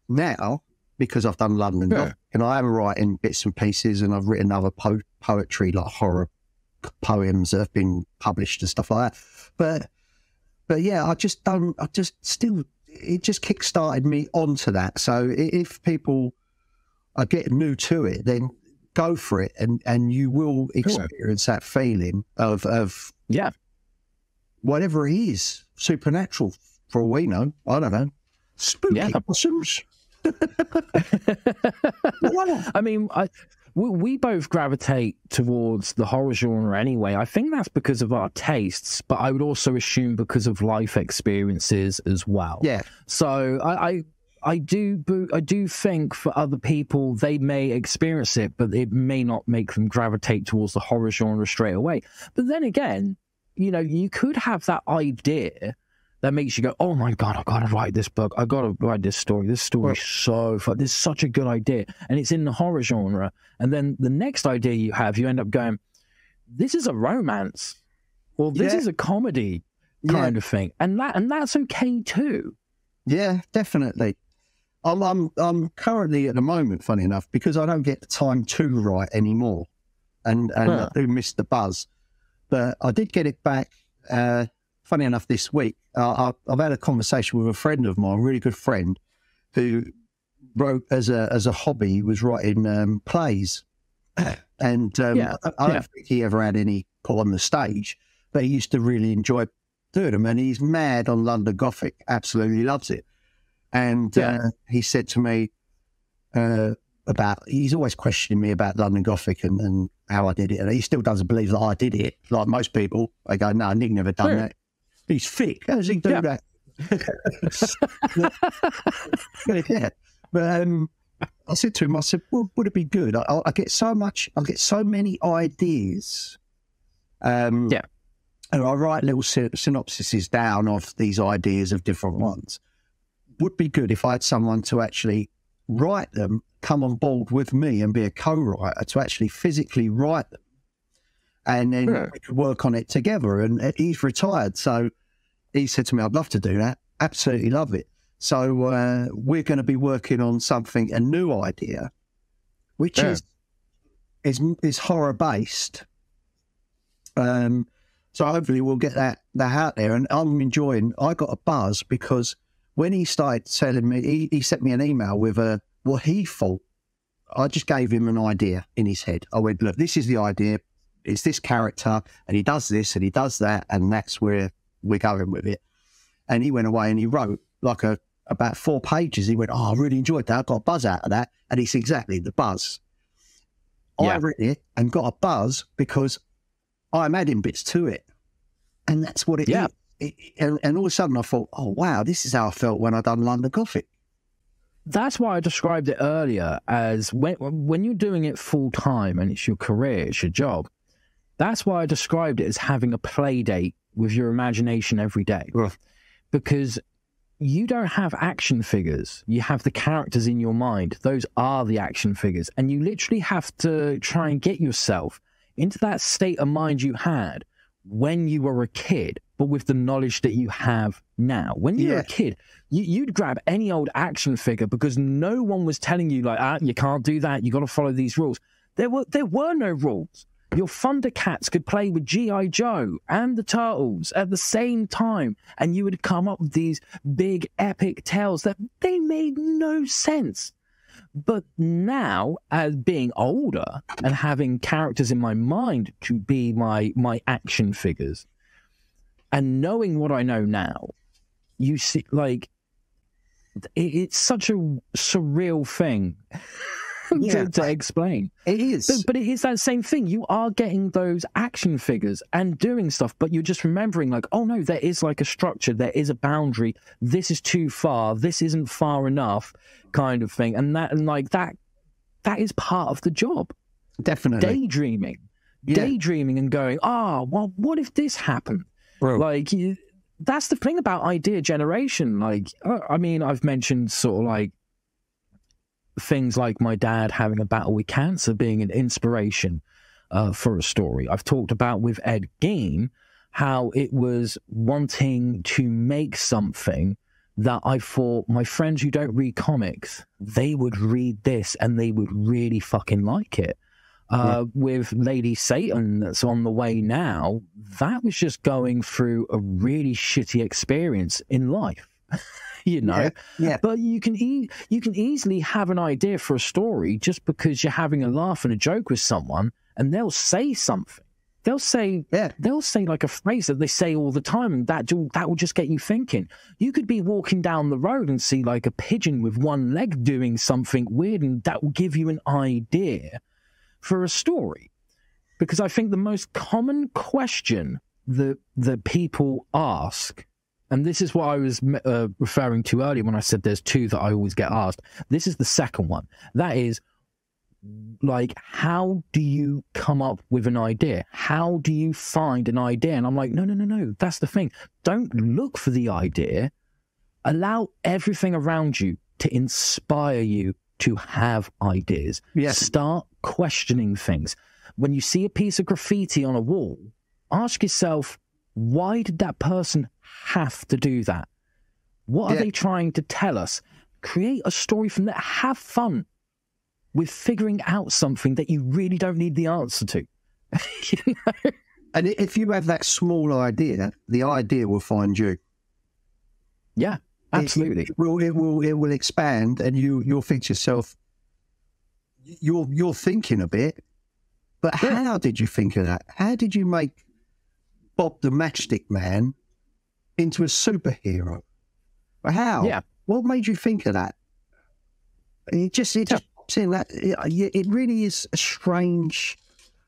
now because I've done London Yeah. And I am writing bits and pieces, and I've written other po- poetry like horror poems that have been published and stuff like that. But, but yeah, I just don't. I just still, it just kick-started me onto that. So if people are getting new to it, then go for it, and and you will experience that feeling of of Yeah, whatever it is, supernatural. For all we know, I don't know. Spooky Yeah. possums. I mean, I, we, we both gravitate towards the horror genre anyway. I think that's because of our tastes, but I would also assume because of life experiences as well. Yeah, So I, I, I do, I do think for other people they may experience it, but it may not make them gravitate towards the horror genre straight away. But then again, you know, you could have that idea that makes you go, "Oh my god, I gotta write this book. I gotta write this story. This story is so fun. This is such a good idea, and it's in the horror genre." And then the next idea you have, you end up going, "This is a romance, or this Yeah. is a comedy." kind of thing, and that and that's okay too. Yeah, definitely. I'm, I'm I'm currently at the moment, funny enough, because I don't get the time to write anymore, and and Huh. I do miss the buzz. But I did get it back. Uh, funny enough, this week uh, I, I've had a conversation with a friend of mine, a really good friend, who wrote as a as a hobby was writing um, plays, and um, Yeah, I, I don't yeah. think he ever had any put on the stage, but he used to really enjoy doing them, and he's mad on London Gothic, absolutely loves it. And Yeah. uh, he said to me uh, about he's always questioning me about London Gothic and, and how I did it, and he still doesn't believe that I did it. Like most people, I go, "No, Nick never done that. He's thick. How does he do Yeah. that?" yeah, but um, I said to him, I said, "Well, would it be good? I, I- get so much, I get so many ideas." Um, Yeah. and I write little sy- synopsises down of these ideas of different ones. Would be good if I had someone to actually write them, come on board with me and be a co-writer to actually physically write them, and then Yeah. we could work on it together. And uh, he's retired, so he said to me, "I'd love to do that. Absolutely love it." So uh, we're going to be working on something, a new idea, which Yeah. is is is horror based. Um, so hopefully we'll get that that out there. And I'm enjoying. I got a buzz because when he started telling me, he, he sent me an email with a what he thought. I just gave him an idea in his head. I went, look, this is the idea. It's this character, and he does this and he does that, and that's where we're going with it. And he went away and he wrote like a about four pages. He went, oh, I really enjoyed that. I got a buzz out of that, and it's exactly the buzz. Yeah. I written it and got a buzz because I'm adding bits to it, and that's what it is. It, and, and all of a sudden, I thought, oh wow, this is how I felt when I done London Gothic. That's why I described it earlier as when when you're doing it full time and it's your career, it's your job. That's why I described it as having a play date with your imagination every day. Ugh. Because you don't have action figures. You have the characters in your mind. Those are the action figures. And you literally have to try and get yourself into that state of mind you had when you were a kid, but with the knowledge that you have now. When you were Yeah. a kid, you, you'd grab any old action figure because no one was telling you like, ah, you can't do that. You got to follow these rules. There were there were no rules. Your Thundercats could play with GI Joe and the Turtles at the same time, and you would come up with these big epic tales that they made no sense. But now, as being older and having characters in my mind to be my my action figures, and knowing what I know now, you see, like it, it's such a surreal thing Yeah. to, to explain. It is. But, but it is that same thing. You are getting those action figures and doing stuff, but you're just remembering, like, oh no, there is like a structure, there is a boundary. This is too far. This isn't far enough, kind of thing. And that, and like that, that is part of the job. Definitely. Daydreaming, Yeah. daydreaming, and going, ah, well, what if this happened? Bro. Like, that's the thing about idea generation. Like, uh, I mean, I've mentioned sort of like things like my dad having a battle with cancer being an inspiration uh, for a story. I've talked about with Ed Gein how it was wanting to make something that I thought my friends who don't read comics, they would read this and they would really fucking like it. Uh, With Lady Satan that's on the way now, that was just going through a really shitty experience in life. you know, Yeah, yeah. but you can e- you can easily have an idea for a story just because you're having a laugh and a joke with someone, and they'll say something. They'll say Yeah. they'll say like a phrase that they say all the time, and that do- that will just get you thinking. You could be walking down the road and see like a pigeon with one leg doing something weird, and that will give you an idea for a story. Because I think the most common question that that people ask, and this is what I was uh, referring to earlier when I said there's two that I always get asked. This is the second one. That is like how do you come up with an idea how do you find an idea and i'm like no no no no that's the thing don't look for the idea allow everything around you to inspire you to have ideas Yes. start questioning things when you see a piece of graffiti on a wall ask yourself why did that person have to do that. What are they trying to tell us? Create a story from that. Have fun with figuring out something that you really don't need the answer to. You know? And if you have that small idea, the idea will find you. Yeah, absolutely. It, will it will it will expand and you you'll think to yourself you're you're thinking a bit, but how did you think of that? How did you make Bob the Matchstick Man into a superhero? How? Yeah. What made you think of that? It just it just pops in that it, it really is a strange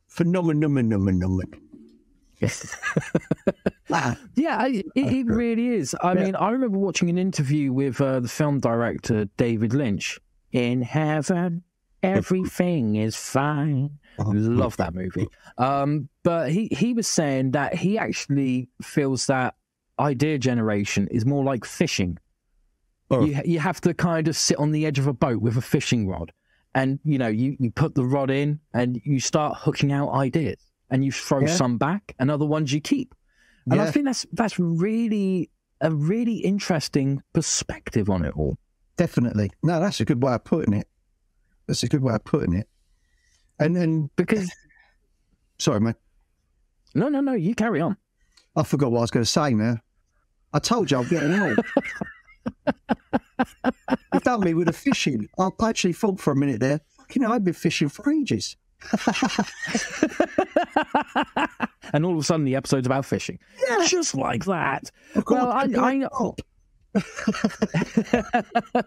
phenomenon. phenomenon. Ah, Yeah, it, it really is. I Yeah. mean, I remember watching an interview with uh, the film director David Lynch. In heaven, everything is fine. Love that movie. Um, but he, he was saying that he actually feels that idea generation is more like fishing. Oh. You, you have to kind of sit on the edge of a boat with a fishing rod. And, you know, you, you put the rod in and you start hooking out ideas. And you throw Yeah. some back and other ones you keep. And I think that's that's really a really interesting perspective on it all. Definitely. No, that's a good way of putting it. That's a good way of putting it. And then, Because sorry, man, no, no, no, you carry on. I forgot what I was going to say now. I told you I'm getting old. You've done me with the fishing. I actually thought for a minute there, fucking hell, I've been fishing for ages. and all of a sudden, the episode's about fishing, just like that. Course, Well, I, I know.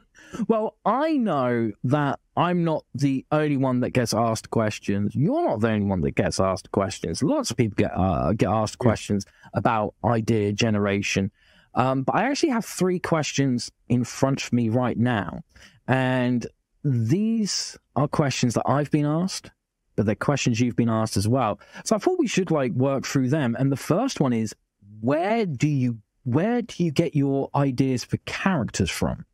well, I know that I'm not the only one that gets asked questions. You're not the only one that gets asked questions. Lots of people get uh, get asked questions about idea generation. Um, but I actually have three questions in front of me right now, and these are questions that I've been asked, but they're questions you've been asked as well. So I thought we should like work through them. And the first one is, where do you where do you get your ideas for characters from?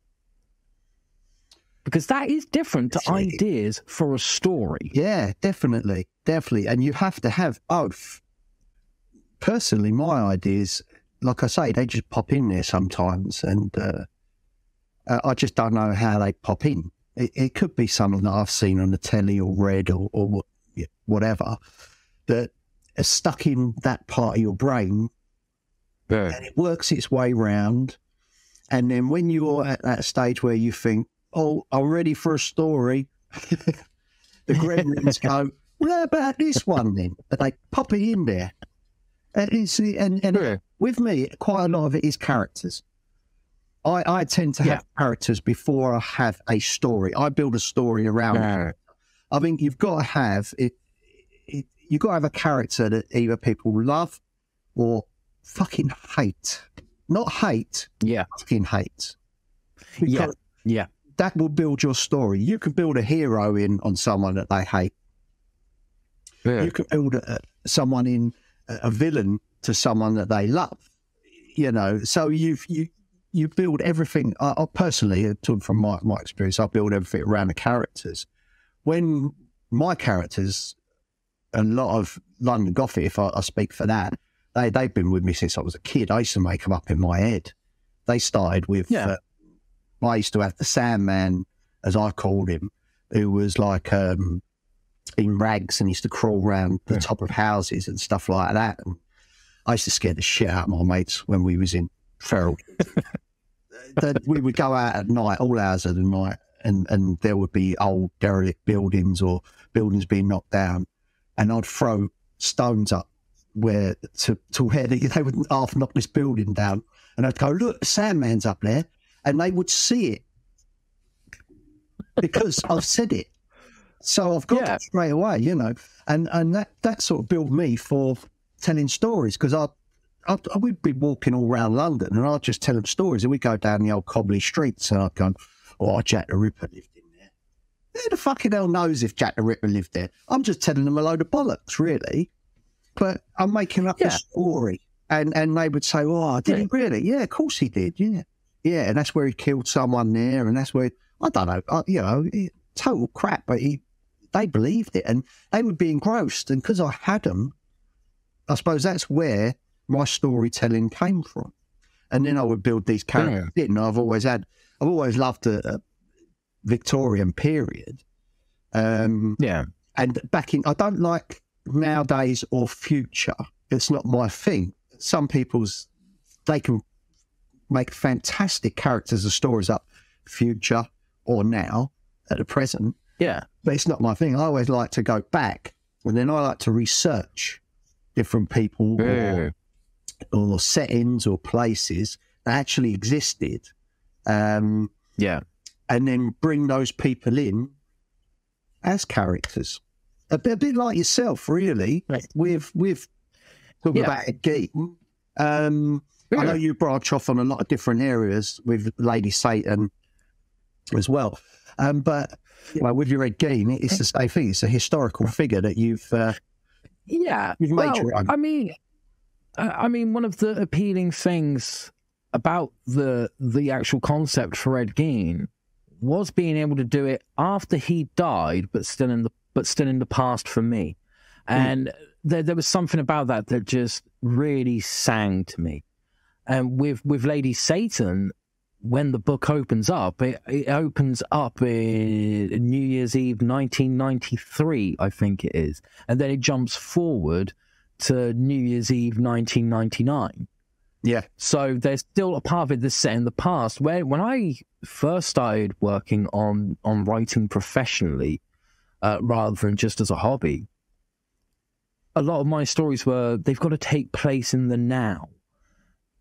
Because that is different to ideas for a story. Yeah, definitely, definitely, and you have to have both. Personally, my ideas, like I say, they just pop in there sometimes, and uh, I just don't know how they pop in. It, it could be something that I've seen on the telly or read or, or whatever that is stuck in that part of your brain, and it works its way round. And then when you're at that stage where you think, "Oh, I'm ready for a story," the gremlins go, well, about this one then? But they pop it in there. And, it's, and, and with me, quite a lot of it is characters. I, I tend to have characters before I have a story. I build a story around it. I think you've got to have it, it. You've got to have a character that either people love or fucking hate. Not hate, Yeah, fucking hate. Yeah. Because yeah, that will build your story. You can build a hero in on someone that they hate. You can build a, someone in a, a villain to someone that they love. You know, so you've you you build everything. I, I personally, uh, to- from my my experience, I build everything around the characters. When my characters, a lot of London Gothic, if I, I speak for that, they they've been with me since I was a kid. I used to make them up in my head. They started with. Yeah. Uh, I used to have the Sandman, as I called him, who was like um, in rags and used to crawl around the Yeah. top of houses and stuff like that. And I used to scare the shit out of my mates when we was in feral. that we would go out at night, all hours of the night, and, and there would be old derelict buildings or buildings being knocked down, and I'd throw stones up where to, to where they, they would half knock this building down, and I'd go, look, Sandman's up there, and they would see it because I've said it. So I've got Yeah. it straight away, you know, and and that that sort of built me for telling stories because I, I I would be walking all around London and I'd just tell them stories and we'd go down the old cobbly streets and I'd go, oh, Jack the Ripper lived in there. Who the fucking hell knows if Jack the Ripper lived there? I'm just telling them a load of bollocks, really. But I'm making up Yeah. the story. And and they would say, oh, did he really? Yeah, of course he did. Yeah. Yeah. And that's where he killed someone there. And that's where, I don't know, I, you know, it, total crap. But he, they believed it and they would be engrossed. And because I had them, I suppose that's where my storytelling came from. and then I would build these characters. in. I've always had, I've always loved the uh, Victorian period. Um, Yeah. and back in, I don't like nowadays or future. It's not my thing. Some people's, they can make fantastic characters and stories up future or now at the present, Yeah. but it's not my thing. I always like to go back and then I like to research different people or, or settings or places that actually existed. Um, Yeah. and then bring those people in as characters. A bit, a bit like yourself, really, Right. with with talking Yeah. about a game. Um, I know you branch off on a lot of different areas with Lady Satan as well, um, but know, with your Ed Gein, it's the same thing. It's a historical figure that you've uh, Yeah. You've made well. I mean, I mean, one of the appealing things about the the actual concept for Ed Gein was being able to do it after he died, but still in the but still in the past for me, mm. and there there was something about that that just really sang to me. And with with Lady Satan, when the book opens up, it, it opens up in New Year's Eve, 1993, I think it is, and then it jumps forward to New Year's Eve, 1999. yeah, So there's still a part of it that's set in the past. Where when I first started working on on writing professionally, uh, rather than just as a hobby, a lot of my stories were they've got to take place in the now.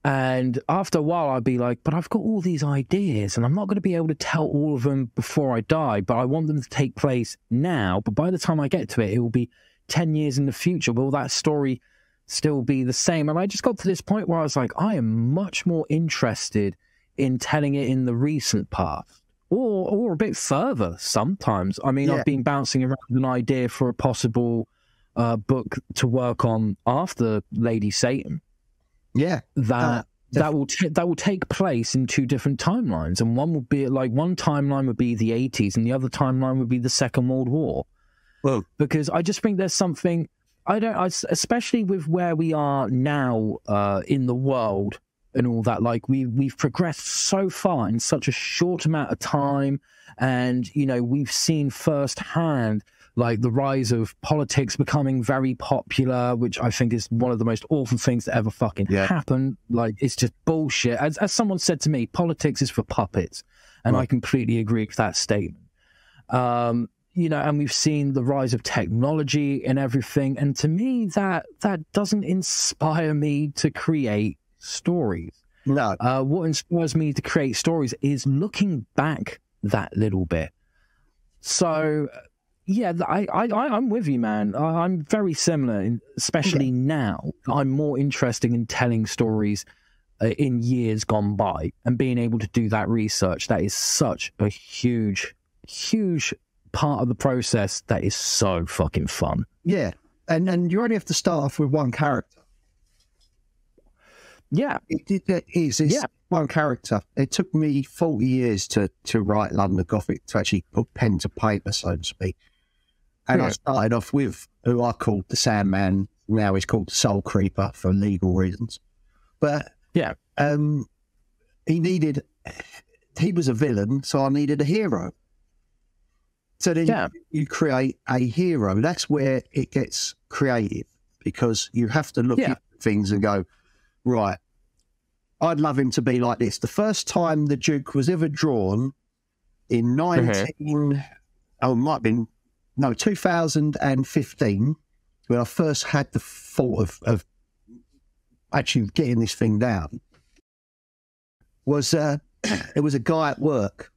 And after a while, I'd be like, but I've got all these ideas and I'm not going to be able to tell all of them before I die, but I want them to take place now. But by the time I get to it, it will be 10 years in the future. Will that story still be the same? And I just got to this point where I was like, I am much more interested in telling it in the recent past or, or a bit further sometimes. I mean, Yeah. I've been bouncing around an idea for a possible uh, book to work on after Lady Satan yeah, that Uh, that will t- that will take place in two different timelines, and one would be like one timeline would be the eighties, and the other timeline would be the Second World War. Because I just think there's something I don't, I, especially with where we are now uh, in the world and all that. Like we we've progressed so far in such a short amount of time, and you know we've seen firsthand like the rise of politics becoming very popular, which I think is one of the most awful things that ever fucking Yeah. happened. Like it's just bullshit. As as someone said to me, politics is for puppets, and I completely agree with that statement. Um, you know, and we've seen the rise of technology and everything, and to me, that that doesn't inspire me to create stories. no, Uh, what inspires me to create stories is looking back that little bit. So, yeah, I, I, I'm with you, man. I'm very similar, especially now. I'm more interested in telling stories uh, in years gone by and being able to do that research. That is such a huge, huge part of the process that is so fucking fun. yeah, and and you only have to start off with one character. Yeah, It, it, it is. It's Yeah. one character. It took me 40 years to, to write London Gothic, to actually put pen to paper, so to speak. And I started off with who I called the Sandman. Now he's called the Soul Creeper for legal reasons. But Yeah. um, he needed, he was a villain, so I needed a hero. So then Yeah. you create a hero. That's where it gets creative because you have to look Yeah. at things and go, right, I'd love him to be like this. The first time the Duke was ever drawn in 19, oh, it might have been, no, 2015, when I first had the thought of, of actually getting this thing down, was uh, it was a guy at work.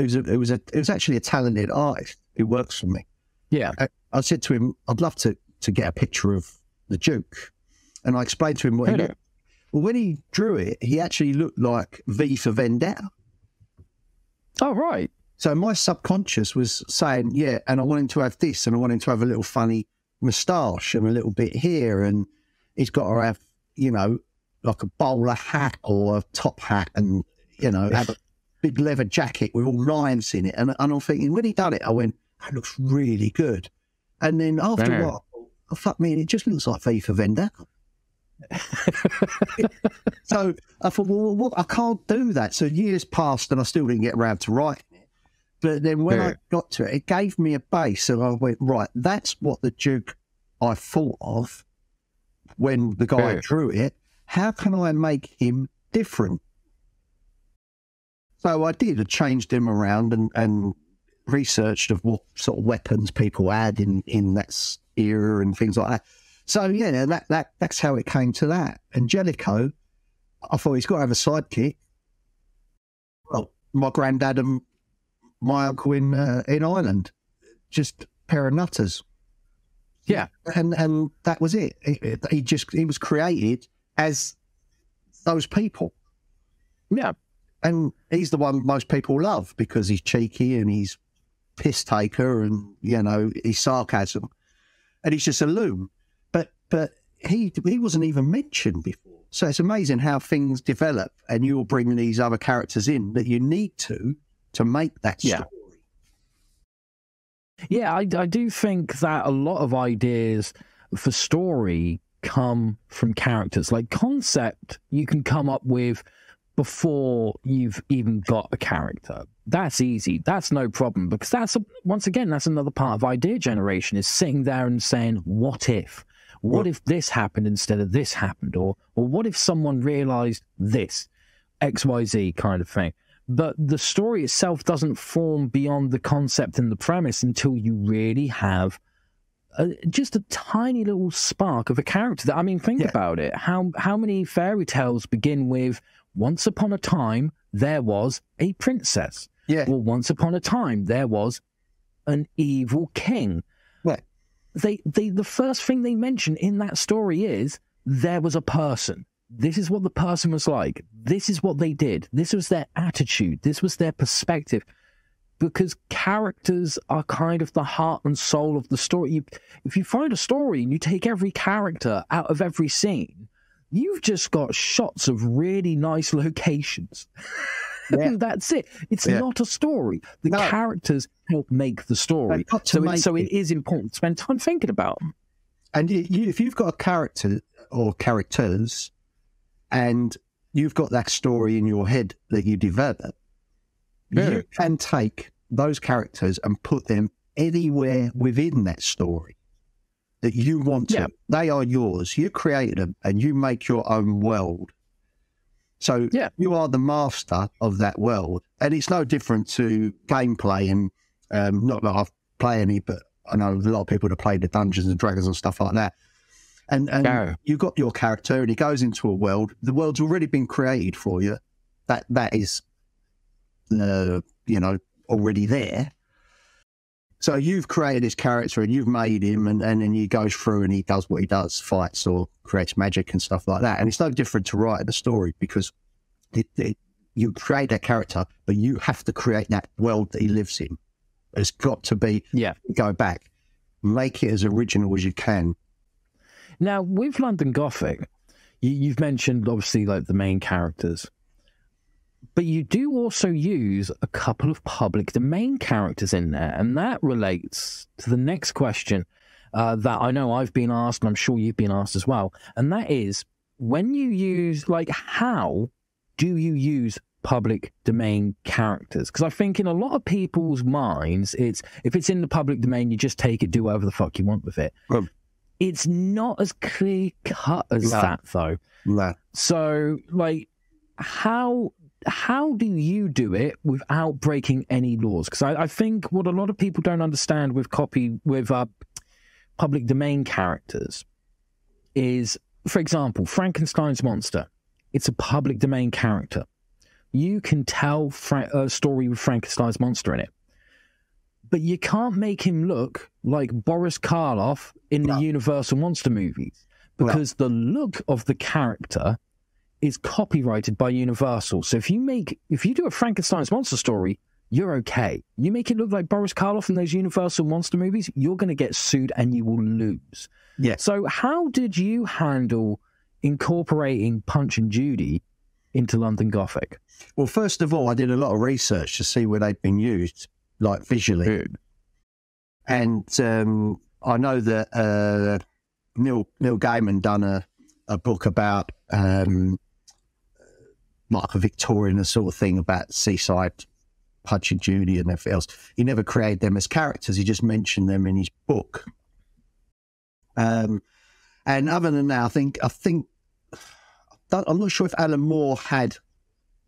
It was a, it was a it was actually a talented artist who works for me. yeah, I, I said to him, I'd love to to get a picture of the Duke, and I explained to him what he Hello. looked. Well, when he drew it, he actually looked like V for Vendetta. Oh, right. So my subconscious was saying, yeah, and I want him to have this, and I want him to have a little funny moustache and a little bit here, and he's got to have, you know, like a bowler hat or a top hat, and you know, have a big leather jacket with all lines in it. And, and I'm thinking, when he done it, I went, that looks really good. And then after Yeah. a while, oh, fuck me, it just looks like V for Vendetta. so I thought, well, what? I can't do that. So years passed and I still didn't get around to writing it. But then when Yeah. I got to it, it gave me a base. And I went, right, that's what the Duke I thought of when the guy Yeah. drew it. How can I make him different? So I did. I changed him around and, and researched of what sort of weapons people had in, in that era and things like that. So yeah, that, that that's how it came to that. And Jellicoe, I thought he's got to have a sidekick. Well, my granddad and my uncle in uh, in Ireland, just a pair of nutters. Yeah. and and that was it. It- He just he was created as those people, Yeah. And he's the one most people love because he's cheeky and he's piss taker and you know he's sarcasm, and he's just a loon. But but he he wasn't even mentioned before. So it's amazing how things develop, and you'll bring these other characters in that you need to to make that Yeah. story. Yeah, I, I do think that a lot of ideas for story come from characters. Like concept, you can come up with before you've even got a character. That's easy. That's no problem because that's a, once again that's another part of idea generation is sitting there and saying, "What if? What Well- if this happened instead of this happened? Or or what if someone realized this, X Y Z kind of thing." but the story itself doesn't form beyond the concept and the premise until you really have just a tiny little spark of a character. That I mean, think Yeah. about it. How how many fairy tales begin with "Once upon a time there was a princess," Yeah, or "Once upon a time there was an evil king." Right. They they the first thing they mention in that story is there was a person. This is what the person was like. This is what they did. This was their attitude. This was their perspective. Because characters are kind of the heart and soul of the story. You, if you find a story and you take every character out of every scene, you've just got shots of really nice locations. Yeah. And that's it. It's Yeah. not a story. The No. characters help make the story. So, it, so it it. is important to spend time thinking about them. and you, if you've got a character or characters, and you've got that story in your head that you develop, Yeah. you can take those characters and put them anywhere within that story that you want to. Yeah. They are yours. You created them, and you make your own world. So Yeah. you are the master of that world, and it's no different to gameplay. And um, not that I've played any, but I know a lot of people that play the Dungeons and Dragons and stuff like that. And and Yeah. you've got your character, and he goes into a world. The world's already been created for you. That that is, uh, you know, already there. So you've created this character and you've made him, and, and then he goes through and he does what he does, fights or creates magic and stuff like that. And it's no different to writing a story because it, it, you create that character, but you have to create that world that he lives in. It's got to be Yeah. go back, make it as original as you can. Now, with London Gothic, you, you've mentioned obviously like the main characters, but you do also use a couple of public domain characters in there, and that relates to the next question uh, that I know I've been asked, and I'm sure you've been asked as well, and that is when you use like how do you use public domain characters because i think in a lot of people's minds it's if it's in the public domain you just take it do whatever the fuck you want with it Well- it's not as clear cut as No. that though No. so like how how do you do it without breaking any laws? Because I, I think what a lot of people don't understand with copy with uh, public domain characters is for example frankenstein's monster. It's a public domain character. You can tell Fra- a story with frankenstein's monster in it. But you can't make him look like boris karloff in the universal monster movies because the look of the character is copyrighted by Universal. So if you make if you do a Frankenstein's monster story, you're okay. You make it look like Boris Karloff in those Universal monster movies, you're going to get sued and you will lose. Yeah. So how did you handle incorporating Punch and Judy into London Gothic? Well, first of all, I did a lot of research to see where they've been used, like visually. And um, I know that uh, Neil Neil Gaiman done a, a book about um, like a Victorian sort of thing about seaside Punch and Judy and everything else. He never created them as characters. He just mentioned them in his book. Um, and other than that, I think I think I'm not sure if Alan Moore had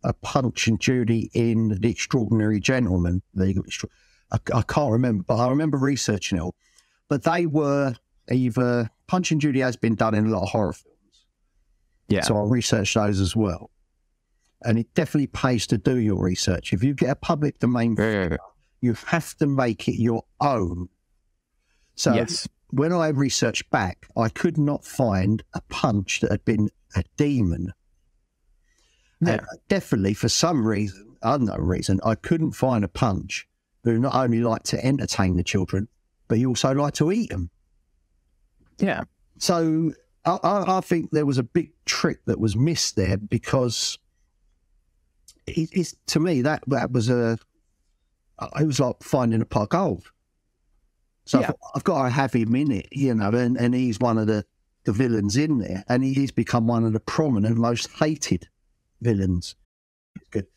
a Punch and Judy in The Extraordinary Gentleman. I, I can't remember, but I remember researching it all. But they were either Punch and Judy has been done in a lot of horror films. Yeah. So I researched those as well. And it definitely pays to do your research. If you get a public domain, figure, you have to make it your own. So yes. when I researched back, I could not find a punch that had been a demon. Yeah. definitely, for some reason, unknown reason, I couldn't find a punch who not only liked to entertain the children, but he also liked to eat them. Yeah. So I, I, think there was a big trick that was missed there because it, it's to me that that was a it was like finding a pot of gold. So yeah. I've, I've, got to have him in it, you know, and, and he's one of the, the villains in there, and he's become one of the prominent, most hated villains. Good.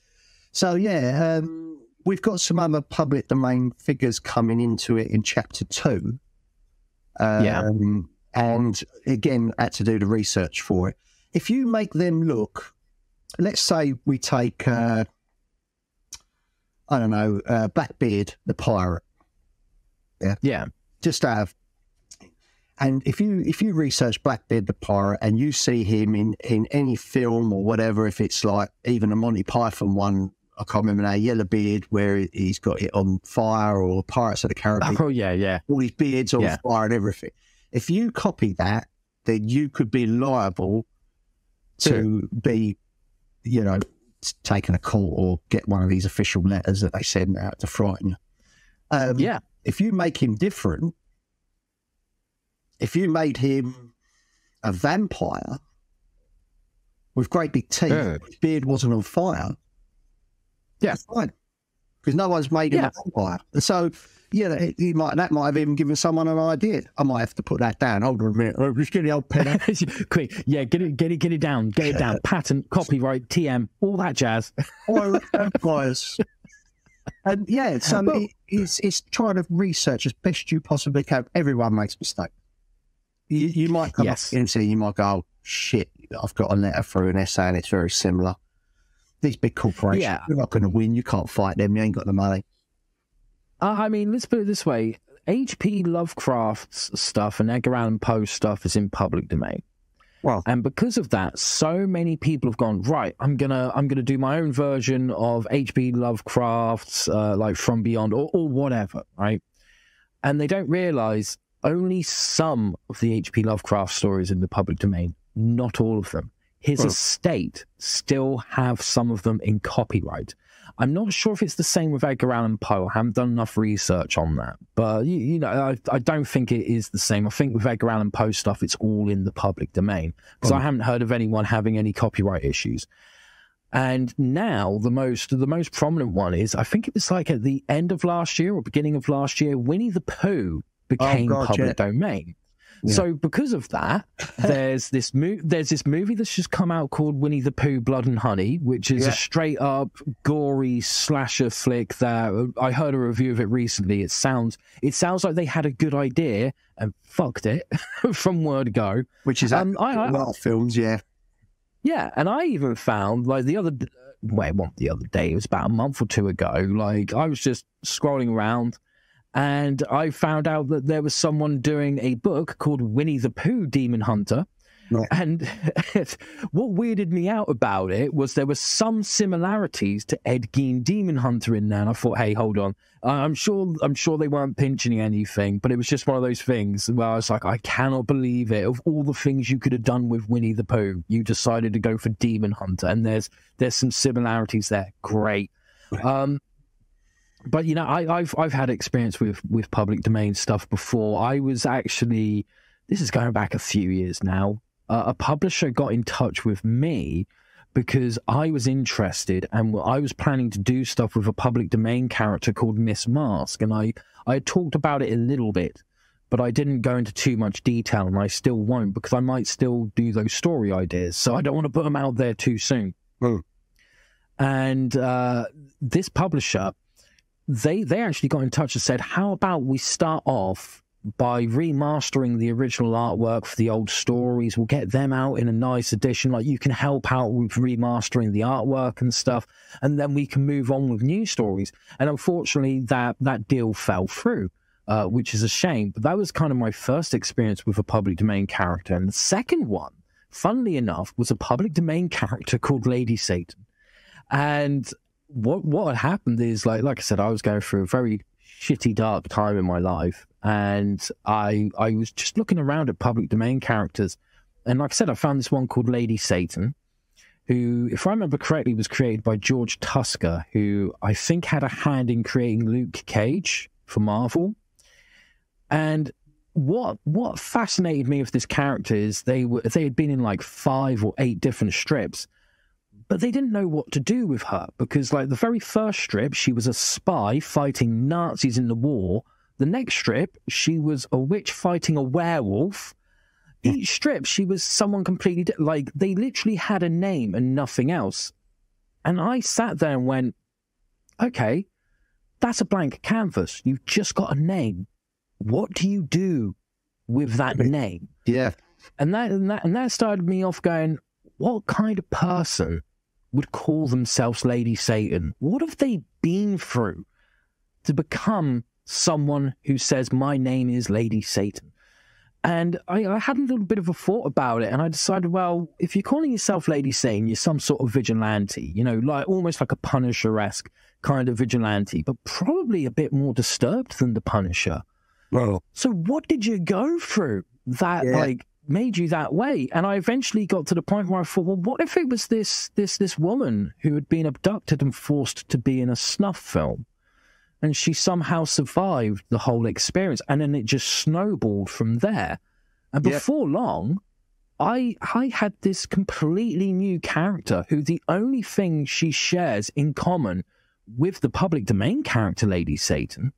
So yeah, um, we've got some other public domain figures coming into it in chapter two. Um, yeah. And again, had to do the research for it. If you make them look, let's say we take, uh, I don't know, uh, Blackbeard the pirate. Yeah. Yeah. Just have. And if you if you research Blackbeard the pirate and you see him in in any film or whatever, if it's like even a Monty Python one I can't remember now, Yellowbeard, where he's got it on fire, or Pirates of the Caribbean. Oh, yeah, yeah. All his beards on yeah. fire and everything. If you copy that, then you could be liable to be, you know, taken a call or get one of these official letters that they send out to frighten you. Um, yeah. If you make him different, if you made him a vampire with great big teeth, his beard wasn't on fire, yeah, fine. Because no one's made him yeah. a vampire. So, yeah, he might that might have even given someone an idea. I might have to put that down. Hold on a minute. Oh, just get the old pen. Quick, yeah, get it, get it, get it down, get it down. Patent, copyright, TM, all that jazz. vampires. Um, and yeah, so well, it, it's it's trying to research as best you possibly can. Everyone makes mistakes. You, you might come yes. up and say, you might go, oh, shit, I've got a letter through an essay and it's very similar these big corporations, yeah. you're not going to win. You can't fight them. You ain't got the money. Uh, I mean, let's put it this way: H.P. Lovecraft's stuff and Edgar Allan Poe's stuff is in public domain. Well, and because of that, so many people have gone right. I'm gonna I'm gonna do my own version of H.P. Lovecraft's uh, like From Beyond or, or whatever, right? And they don't realize only some of the H.P. Lovecraft stories in the public domain, not all of them. His well, estate still have some of them in copyright. I'm not sure if it's the same with Edgar Allan Poe. I haven't done enough research on that, but you, you know, I, I, don't think it is the same. I think with Edgar Allan Poe stuff, it's all in the public domain because I hmm. haven't heard of anyone having any copyright issues. And now the most the most prominent one is I think it was like at the end of last year or beginning of last year, Winnie the Pooh oh, became oh, God, public yeah. domain. So because of that, there's this mo- there's this movie that's just come out called Winnie the Pooh: Blood and Honey, which is yeah. a straight up gory slasher flick. That I heard a review of it recently. It sounds it sounds like they had a good idea and fucked it from word go. Which is um, I, I, a lot of films, yeah. Yeah, and I even found like the other wait, what the other day? It was about a month or two ago. Like I was just scrolling around and I found out that there was someone doing a book called Winnie the Pooh Demon Hunter. And what weirded me out about it was there were some similarities to Ed Gein Demon Hunter in there, and I thought, hey, hold on, I'm sure, I'm sure they weren't pinching anything, but it was just one of those things where I was like, I cannot believe it. Of all the things you could have done with Winnie the Pooh, you decided to go for Demon Hunter, and there's there's some similarities there. Great. Um, but you know, I, have I've had experience with with public domain stuff before. I was actually this is going back a few years now. Uh, a publisher got in touch with me because I was interested and I was planning to do stuff with a public domain character called Miss Masque, and I I talked about it a little bit but I didn't go into too much detail, and I still won't because I might still do those story ideas. So I don't want to put them out there too soon. Mm. And uh, this publisher, they they actually got in touch and said, "How about we start off by remastering the original artwork for the old stories. We'll get them out in a nice edition. Like you can help out with remastering the artwork and stuff, and then we can move on with new stories. And unfortunately, that that deal fell through. Uh, which is a shame, but that was kind of my first experience with a public domain character. And the second one, funnily enough, was a public domain character called Lady Satan. And what what had happened is like like I said, I was going through a very shitty dark time in my life and I I was just looking around at public domain characters, and like I said, I found this one called Lady Satan, who, if I remember correctly, was created by George Tuska, who I think had a hand in creating Luke Cage for Marvel. And what what fascinated me with this character is they were they had been in like five or eight different strips, but they didn't know what to do with her because like the very first strip, she was a spy fighting Nazis in the war the next strip, she was a witch fighting a werewolf. Hmm. Each strip, she was someone completely di- like they literally had a name and nothing else. And I sat there and went, okay, that's a blank canvas. You've just got a name. What do you do with that name? Yeah. And that, and that and that started me off going, what kind of person would call themselves Lady Satan? What have they been through to become someone who says, My name is Lady Satan. And I, I, had a little bit of a thought about it, and I decided, well, if you're calling yourself Lady Satan, you're some sort of vigilante, you know, like almost like a Punisher esque kind of vigilante, but probably a bit more disturbed than the Punisher. Well, so what did you go through that yeah. like made you that way? And I eventually got to the point where I thought, well, what if it was this this this woman who had been abducted and forced to be in a snuff film? and she somehow survived the whole experience and then it just snowballed from there and before yep. long i i had this completely new character who the only thing she shares in common with the public domain character lady satan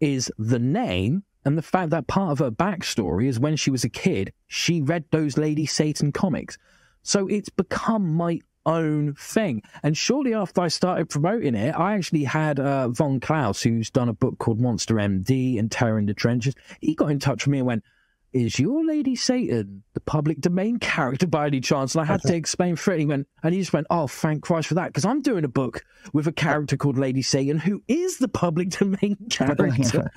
is the name and the fact that part of her backstory is when she was a kid she read those lady satan comics so it's become my own thing. And shortly after I started promoting it, I actually had uh, Von Klaus, who's done a book called Monster MD and Terror in the Trenches. He got in touch with me and went, is your Lady Satan the public domain character by any chance? And I had to explain for it. He went, and he just went, oh, thank Christ for that, because I'm doing a book with a character called Lady Satan who is the public domain character.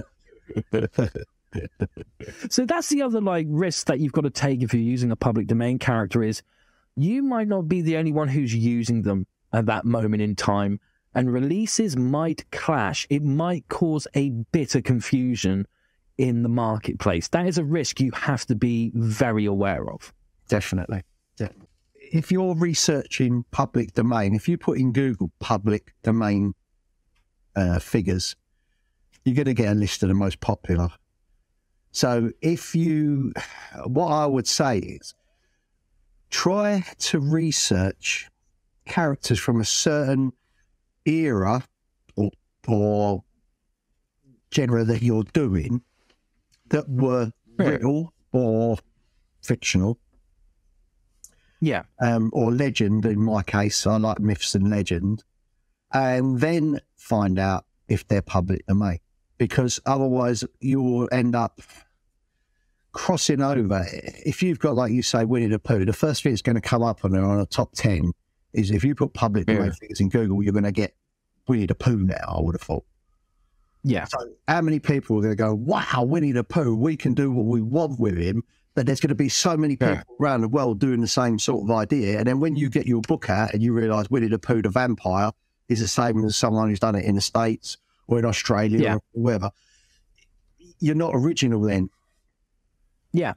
So that's the other like risk that you've got to take if you're using a public domain character is you might not be the only one who's using them at that moment in time, and releases might clash. It might cause a bit of confusion in the marketplace. That is a risk you have to be very aware of. Definitely. If you're researching public domain, if you put in Google public domain uh, figures, you're going to get a list of the most popular. So if you, what I would say is, try to research characters from a certain era or, or genre that you're doing that were real or fictional. Yeah. Um, or legend in my case. I like myths and legend. And then find out if they're public domain. Because otherwise you will end up crossing over, if you've got, like you say, Winnie the Pooh, the first thing that's going to come up on, on a top 10 is if you put public domain yeah. figures in Google, you're going to get Winnie the Pooh now, I would have thought. Yeah. So, how many people are going to go, wow, Winnie the Pooh, we can do what we want with him? But there's going to be so many people yeah. around the world doing the same sort of idea. And then when you get your book out and you realize Winnie the Pooh, the vampire, is the same as someone who's done it in the States or in Australia yeah. or wherever, you're not original then. Yeah,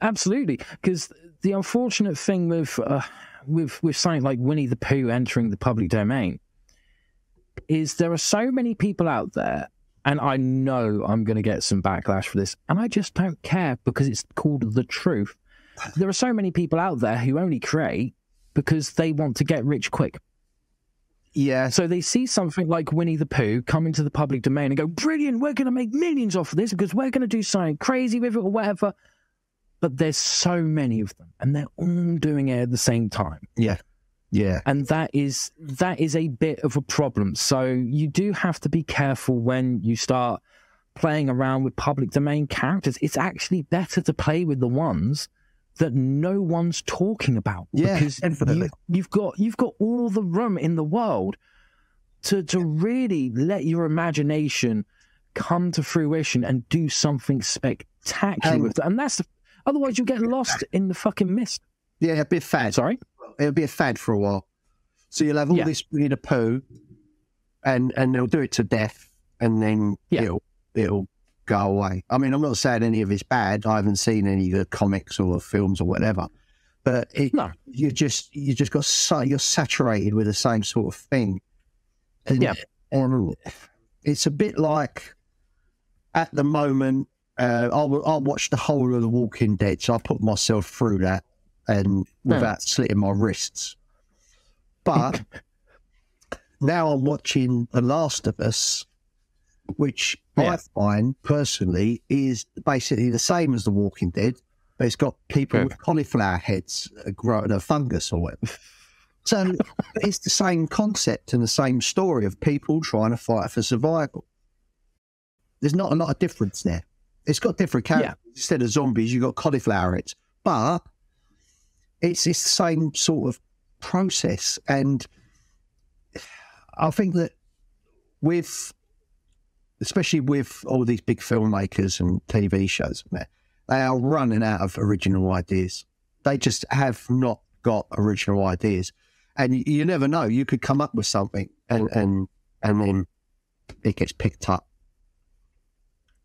absolutely. Because the unfortunate thing with uh, with with something like Winnie the Pooh entering the public domain is there are so many people out there, and I know I'm going to get some backlash for this, and I just don't care because it's called the truth. There are so many people out there who only create because they want to get rich quick. Yeah. So they see something like Winnie the Pooh come into the public domain and go, brilliant, we're going to make millions off of this because we're going to do something crazy with it or whatever. But there's so many of them and they're all doing it at the same time. Yeah. Yeah. And that is that is a bit of a problem. So you do have to be careful when you start playing around with public domain characters. It's actually better to play with the ones that no one's talking about. Yeah, because definitely. You, you've got you've got all the room in the world to to really let your imagination come to fruition and do something spectacular And- with it. And that's the, otherwise you'll get lost in the fucking mist. Yeah, it'll be a fad. Sorry. It'll be a fad for a while. So you'll have all Yeah. this Winnie the Pooh, and and they'll do it to death, and then Yeah. it'll it'll go away. I mean, I'm not saying any of it's bad. I haven't seen any of the comics or the films or whatever, but it, No. you just you just got so you're saturated with the same sort of thing. And, Yeah. and it's a bit like at the moment. Uh, I'll, I'll watch the whole of The Walking Dead, so I put myself through that and without slitting my wrists. But now I'm watching The Last of Us, which I find personally is basically the same as The Walking Dead, but it's got people Yeah. with cauliflower heads uh, growing a fungus or whatever. So it's the same concept and the same story of people trying to fight for survival. There's not a lot of difference there. It's got different characters. Instead of zombies, you've got cauliflower heads. But it's it's the same sort of process. And I think that with especially with all these big filmmakers and TV shows, they are running out of original ideas. They just have not got original ideas. And you, never know. You could come up with something and, and and then it gets picked up.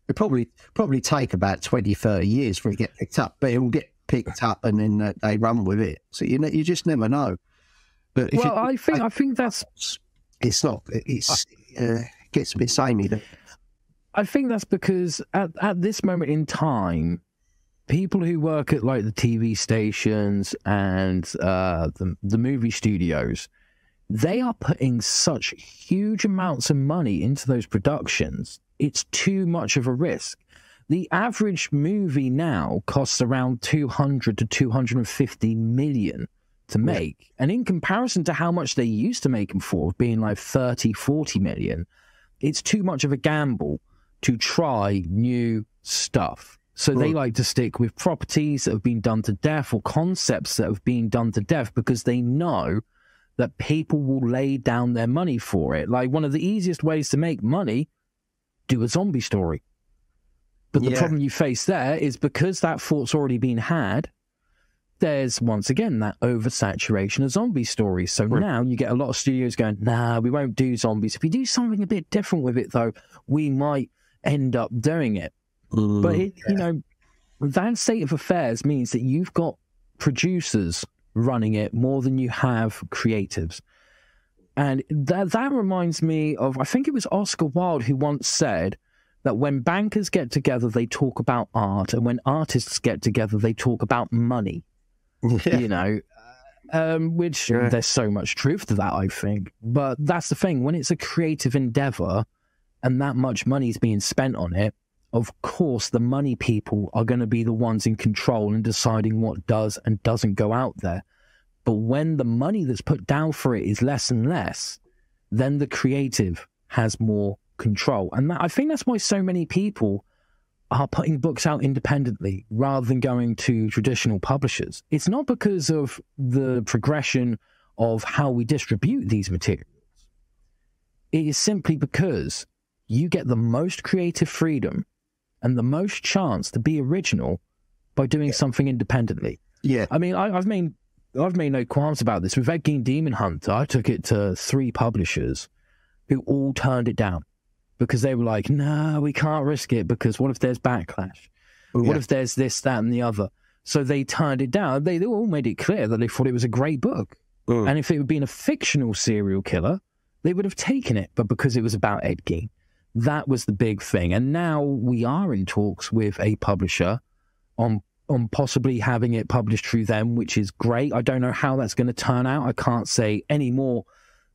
It probably probably take about 20, 30 years for it to get picked up, but it will get picked up and then uh, they run with it. So you know, you just never know. But Well, you, I think I think that's it's not. It's uh, it gets a bit samey. it? I think that's because at, at this moment in time, people who work at like the TV stations and uh, the the movie studios, they are putting such huge amounts of money into those productions. It's too much of a risk. The average movie now costs around 200 to 250 million to make. And in comparison to how much they used to make them for, being like 30, 40 million, it's too much of a gamble to try new stuff. So they like to stick with properties that have been done to death or concepts that have been done to death because they know that people will lay down their money for it. Like one of the easiest ways to make money, do a zombie story. But the Yeah. problem you face there is because that thought's already been had, there's once again that oversaturation of zombie stories. So Right. now you get a lot of studios going, nah, we won't do zombies. If we do something a bit different with it, though, we might end up doing it. But it, you know, that state of affairs means that you've got producers running it more than you have creatives. And that that reminds me of I think it was Oscar Wilde who once said that when bankers get together they talk about art and when artists get together they talk about money. Yeah. You know, um, which Yeah. there's so much truth to that, I think. But that's the thing when it's a creative endeavor and that much money is being spent on it, of course, the money people are going to be the ones in control and deciding what does and doesn't go out there. But when the money that's put down for it is less and less, then the creative has more control. And that, I think that's why so many people are putting books out independently rather than going to traditional publishers. It's not because of the progression of how we distribute these materials. It is simply because you get the most creative freedom and the most chance to be original by doing something independently. yeah. I mean, I, I've made I've made no qualms about this. With Ed Gein Demon Hunter, I took it to three publishers who all turned it down because they were like, "No, we can't risk it because what if there's backlash? What Yeah. if there's this, that, and the other?" So they turned it down. They, they all made it clear that they thought it was a great book, Mm. and if it had been a fictional serial killer, they would have taken it. But because it was about Ed Gein, that was the big thing. And now we are in talks with a publisher on on possibly having it published through them, which is great. I don't know how that's going to turn out. I can't say any more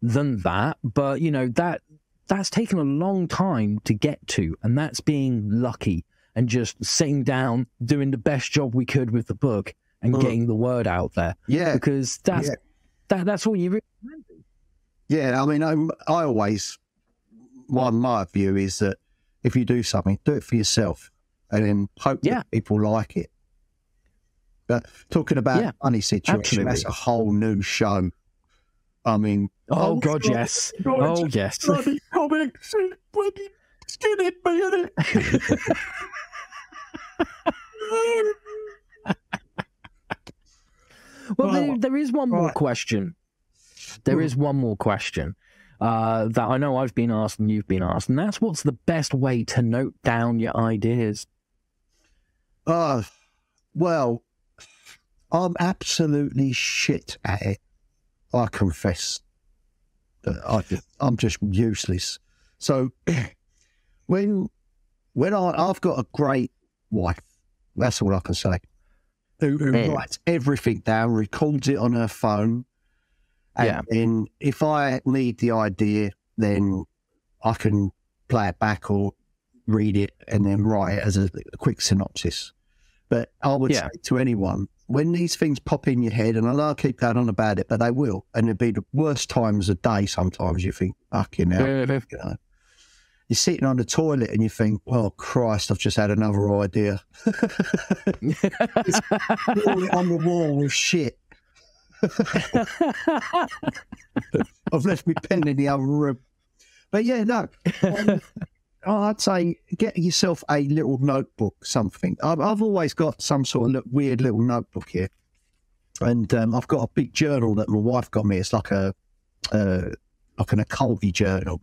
than that. But you know that that's taken a long time to get to, and that's being lucky and just sitting down, doing the best job we could with the book, and Mm. getting the word out there. Yeah, Because that's yeah. that that's all you really. Yeah, I mean, I'm, I always, my, my view is that if you do something, do it for yourself and then hope Yeah. that people like it. But talking about Yeah, money situation, that's a whole new show. I mean, Oh, Oh, God, God, yes. God, Oh yes. bloody comics, bloody skin in me, innit? Well, there, there is one more question. There Hmm. one more question uh, that I know I've been asked and you've been asked, and that's what's the best way to note down your ideas? Oh, well, I'm absolutely shit at it. I confess. that I, I'm just useless. So when when I I've got a great wife, that's all I can say. Who, who writes everything down, records it on her phone, and Yeah. then if I need the idea, then I can play it back or read it and then write it as a, a quick synopsis. But I would Yeah. say to anyone, when these things pop in your head, and I know I keep going on about it, but they will, and it'll be the worst times of the day sometimes you think, fucking hell, you know. You're sitting on the toilet and you think, oh, Christ, I've just had another idea. On the wall with shit. I've left my pen in the other room. But yeah, no. um, I'd say get yourself a little notebook, something. I've, I've always got some sort of weird little notebook here. And um, I've got a big journal that my wife got me. It's like a uh, like an occulty journal.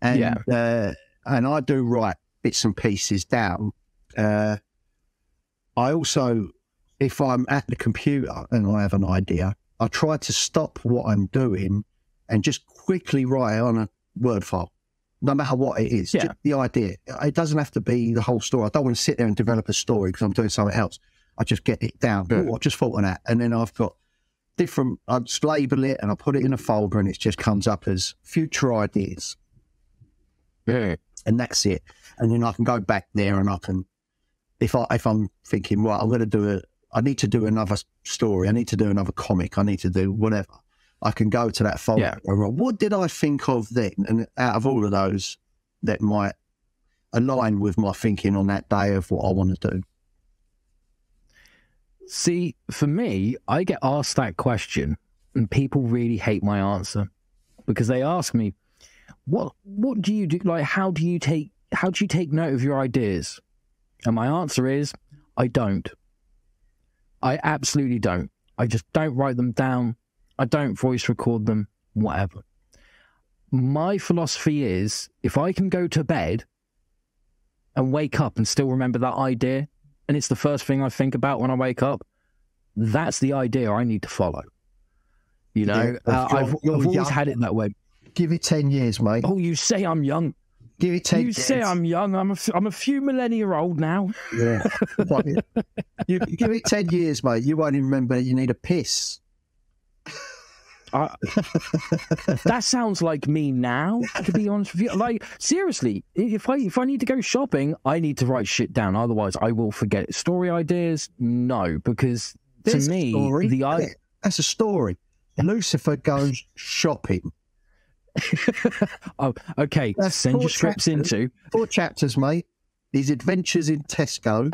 And Yeah. uh, and I do write bits and pieces down. Uh, I also, if I'm at the computer and I have an idea, I try to stop what I'm doing and just quickly write it on a Word file, no matter what it is. Yeah. Just the idea. It doesn't have to be the whole story. I don't want to sit there and develop a story because I'm doing something else. I just get it down. Yeah. Oh, I just thought on that. And then I've got different, I just label it and I put it in a folder and it just comes up as future ideas Yeah. and that's it. And then I can go back there and I can, if I if I'm thinking, right, I'm going to do a, I need to do another story, I need to do another comic, I need to do whatever. I can go to that folder. Yeah. go, what did I think of then? And out of all of those, that might align with my thinking on that day of what I want to do. See, for me, I get asked that question, and people really hate my answer because they ask me, "What what do you do? Like, how do you take how do you take note of your ideas?" And my answer is, I don't. I absolutely don't. I just don't write them down. I don't voice record them. Whatever. My philosophy is, if I can go to bed and wake up and still remember that idea, and it's the first thing I think about when I wake up, that's the idea I need to follow. You know, Yeah, uh, I've, I've always young. had it that way. Give it 10 years, mate. Oh, you say I'm young. Give it 10 You years. say I'm young. I'm a, f- I'm a few millennia old now. Yeah. You, give it 10 years, mate. You won't even remember you need a piss. I, that sounds like me now. To be honest with you, like seriously, if I if I need to go shopping, I need to write shit down. Otherwise, I will forget it. Story ideas, no, because There's to a me, story. the I. That's a story. Lucifer goes shopping. Oh, okay. That's Send your scripts chapters. into. Four chapters, mate. His adventures in Tesco.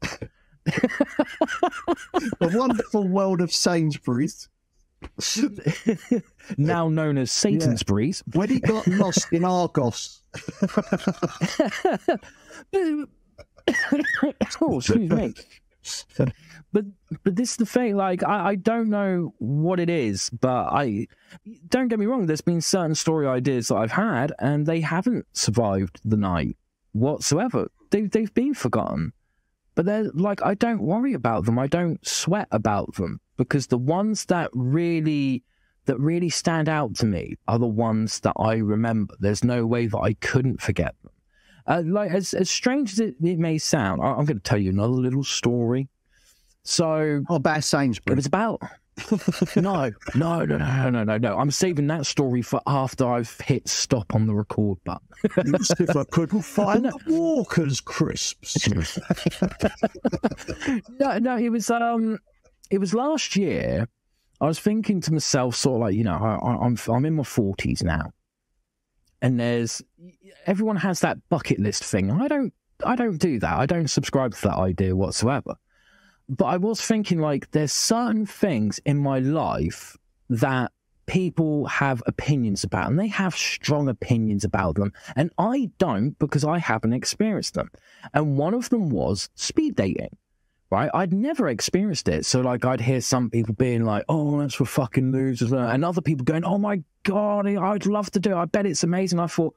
the wonderful world of Sainsbury's. now known as Satansbury's. When he got lost in Argos. oh, excuse me. But but this is the thing. Like I, I don't know what it is, but I don't get me wrong. There's been certain story ideas that I've had, and they haven't survived the night whatsoever. They they've been forgotten. But they're like I don't worry about them. I don't sweat about them because the ones that really that really stand out to me are the ones that I remember. There's no way that I couldn't forget them. Uh, like as as strange as it, it may sound, I, I'm going to tell you another little story. So Oh, about it Sainsbury's. was about no, no, no, no, no, no, no. I'm saving that story for after I've hit stop on the record button. if I couldn't find the Walker's crisps. no, no, it was um, it was last year. I was thinking to myself, sort of like, you know, I, I'm I'm in my forties now, and there's everyone has that bucket list thing. I don't, I don't do that. I don't subscribe to that idea whatsoever. But I was thinking, like, there's certain things in my life that people have opinions about, and they have strong opinions about them, and I don't because I haven't experienced them. And one of them was speed dating right? I'd never experienced it. So, like, I'd hear some people being like, oh, that's for fucking losers. And other people going, oh my God, I'd love to do it. I bet it's amazing. I thought,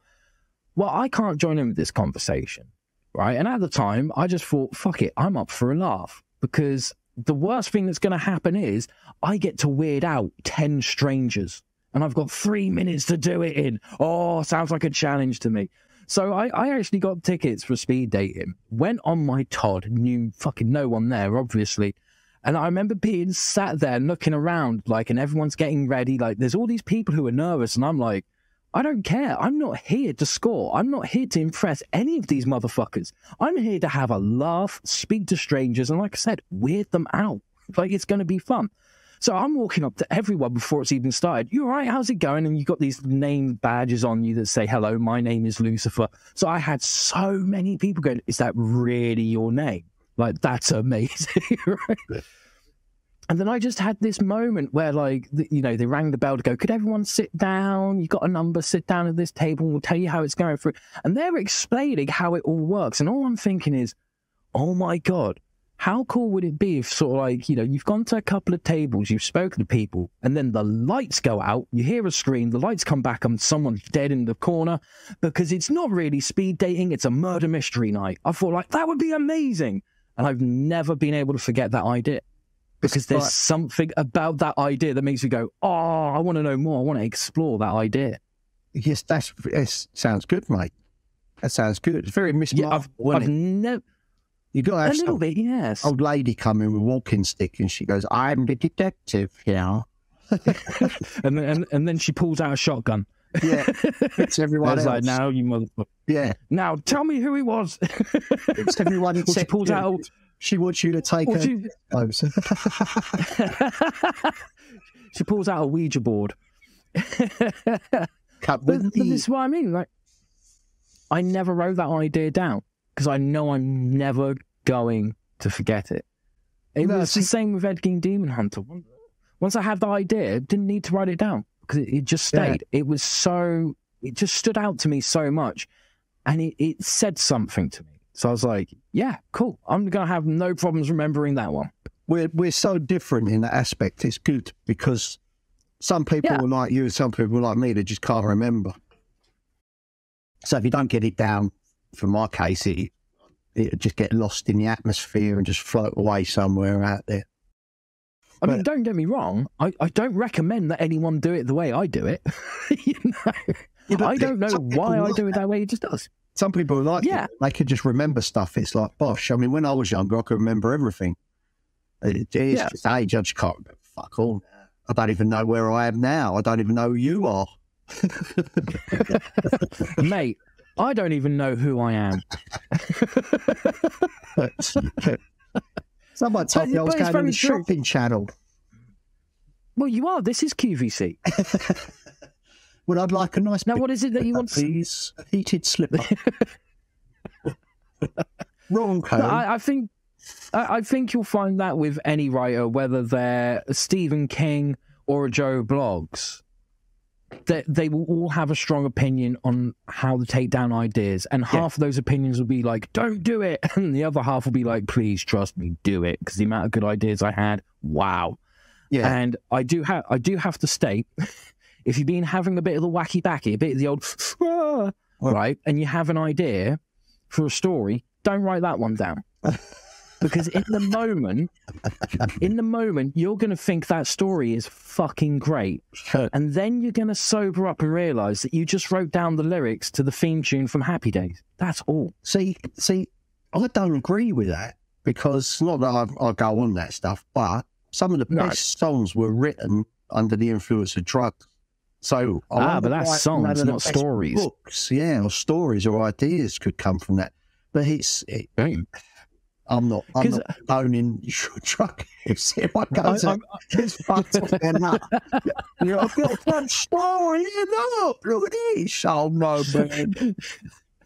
well, I can't join in with this conversation, right? And at the time, I just thought, fuck it, I'm up for a laugh because the worst thing that's going to happen is I get to weird out 10 strangers and I've got three minutes to do it in. Oh, sounds like a challenge to me. So I, I actually got tickets for speed dating, went on my Todd, knew fucking no one there, obviously. And I remember being sat there looking around, like, and everyone's getting ready. Like, there's all these people who are nervous, and I'm like, I don't care. I'm not here to score. I'm not here to impress any of these motherfuckers. I'm here to have a laugh, speak to strangers, and like I said, weird them out. Like, it's going to be fun. So I'm walking up to everyone before it's even started. You all right? How's it going? And you've got these name badges on you that say, hello, my name is Lucifer. So I had so many people going, is that really your name? Like, that's amazing. right? And then I just had this moment where, like, you know, they rang the bell to go, could everyone sit down? You've got a number, sit down at this table, we'll tell you how it's going through. And they're explaining how it all works. And all I'm thinking is, oh my God, how cool would it be if sort of like, you know, you've gone to a couple of tables, you've spoken to people, and then the lights go out, you hear a scream, the lights come back, and someone's dead in the corner because it's not really speed dating, it's a murder mystery night. I thought like that would be amazing. And I've never been able to forget that idea. Because there's something about that idea that makes me go, oh, I want to know more. I want to explore that idea. Yes, that's, that sounds good, mate. That sounds good. It's very Miss yeah, I've, I've never you got a little bit, yes. Old lady coming with a walking stick, and she goes, "I'm the detective here." and then and, and, then she pulls out a shotgun. Yeah, it's everyone else. like, now you motherfucker. Yeah. Now tell me who he was. it's everyone except she pulls out. She wants you to take her. She... she pulls out a Ouija board. but, but this is what I mean. Like, I never wrote that idea down because I know I'm never going to forget it. It no, was the same with Ed Gein Demon Hunter. Once I had the idea, didn't need to write it down because it, it, just stayed. Yeah. It was so, it just stood out to me so much and it, it said something to me. So I was like, yeah, cool. I'm going to have no problems remembering that one. We're, we're so different in that aspect. It's good because some people yeah. are like you, some people are like me that just can't remember. So if you don't get it down, for my case, it it just get lost in the atmosphere and just float away somewhere out there. I but, mean, don't get me wrong. I, I don't recommend that anyone do it the way I do it. you know, yeah, I don't know why I do it that way. It just does. Some people like yeah. it. They can just remember stuff. It's like, bosh. I mean, when I was younger, I could remember everything. It, it's yeah. just age. I just can't remember fuck all. I don't even know where I am now. I don't even know who you are. Mate, I don't even know who I am. Someone told me I was going on the shopping channel. Well, you are. This is QVC. well, I'd like a nice. Now, what is it that you want? Please, a heated slipper. Wrong code. I, I think. I, I think you'll find that with any writer, whether they're Stephen King or a Joe Bloggs that they will all have a strong opinion on how to take down ideas, and half yeah. of those opinions will be like, "Don't do it," and the other half will be like, "Please trust me, do it," because the amount of good ideas I had, wow. Yeah, and I do have I do have to state, if you've been having a bit of the wacky backy, a bit of the old, ah, right, and you have an idea for a story, don't write that one down. Because in the moment, in the moment, you're going to think that story is fucking great. And then you're going to sober up and realize that you just wrote down the lyrics to the theme tune from Happy Days. That's all. See, see, I don't agree with that because not that I, I go on that stuff, but Some of the No. best songs were written under the influence of drugs. So I Ah, but that's songs, none of the not stories. Books, yeah, or stories or ideas could come from that. But it's, it. I'm not, I'm not owning drug use. If I go to it's fucked up there now. You know, I've got that story. Look, look at this. Oh no, man.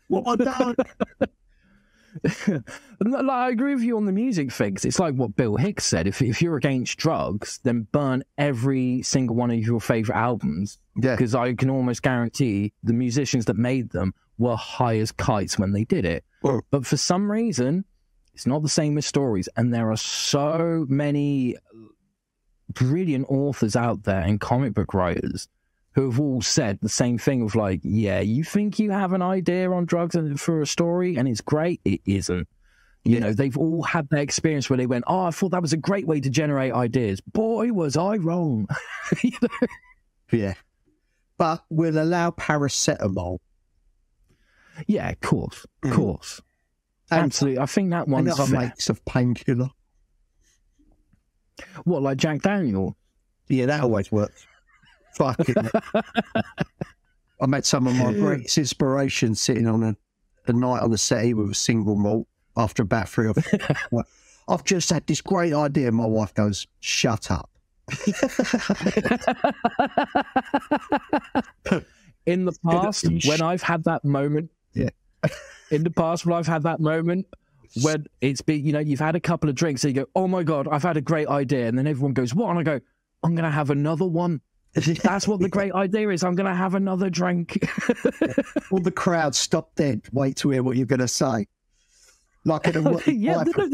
What I done? No, like, I agree with you on the music thing. 'cause it's like what Bill Hicks said. If if you're against drugs, then burn every single one of your favorite albums Yeah, because I can almost guarantee the musicians that made them were high as kites when they did it. Well- But for some reason, it's not the same with stories. And there are so many brilliant authors out there and comic book writers who have all said the same thing of like, yeah, you think you have an idea on drugs and for a story and it's great. It isn't. You Yeah. know, they've all had that experience where they went, oh, I thought that was a great way to generate ideas. Boy, was I wrong. You know? yeah. But we'll allow paracetamol. Yeah, of course, of Mm. course, absolutely. I think that one's fair. makes of painkiller. What, like Jack Daniel? Yeah, that always works. Fucking. I met some of my greatest inspirations sitting on a, a night on the settee with a single malt after about three or four. I've just had this great idea. My wife goes, shut up. In the past, when I've had that moment, Yeah. In the past, when I've had that moment, when it's been, you know, you've had a couple of drinks, and you go, "Oh my god, I've had a great idea," and then everyone goes, "What?" And I go, "I'm gonna have another one." That's what the great idea is. I'm gonna have another drink. All the crowd stop dead, wait to hear what you're going to say. Like in a Yeah, life of,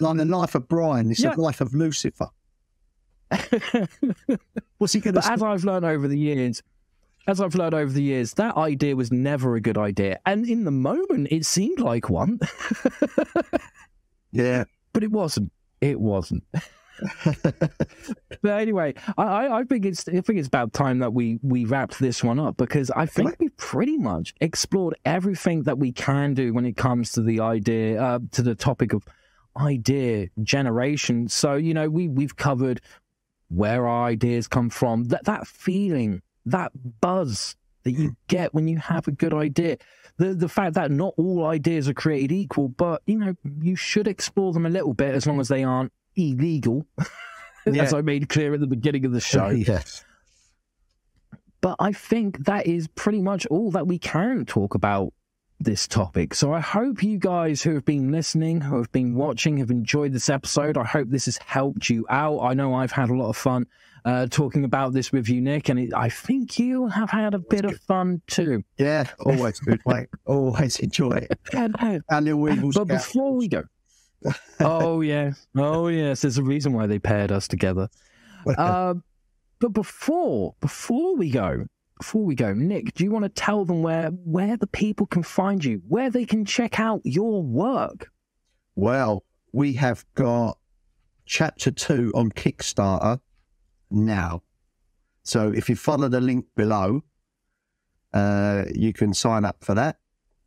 like the life of Brian, it's Yeah. the life of Lucifer. What's he going to say? as I've learned over the years, as I've learned over the years, that idea was never a good idea. And in the moment, it seemed like one, Yeah. but it wasn't. It wasn't. but anyway, I, I, I think it's I think it's about time that we we wrapped this one up because I think we pretty much explored everything that we can do when it comes to the idea uh, to the topic of idea generation. So you know we we've covered where our ideas come from, that that feeling, that buzz that you hmm. get when you have a good idea. The the fact that not all ideas are created equal, but you know, you should explore them a little bit as long as they aren't illegal. as I made clear at the beginning of the show. yes. But I think that is pretty much all that we can talk about this topic. So I hope you guys who have been listening, who have been watching, have enjoyed this episode. I hope this has helped you out. I know I've had a lot of fun uh, talking about this with you, Nick, and it, I think you have had a bit of fun too. Yeah, always good, mate. Always enjoy it. And the Weevils But before we go, oh yes, oh yes, there's a reason why they paired us together. Uh, but before before we go, before we go, Nick, do you want to tell them where where the people can find you, where they can check out your work? Well, we have got chapter two on Kickstarter now. So if you follow the link below, uh, you can sign up for that.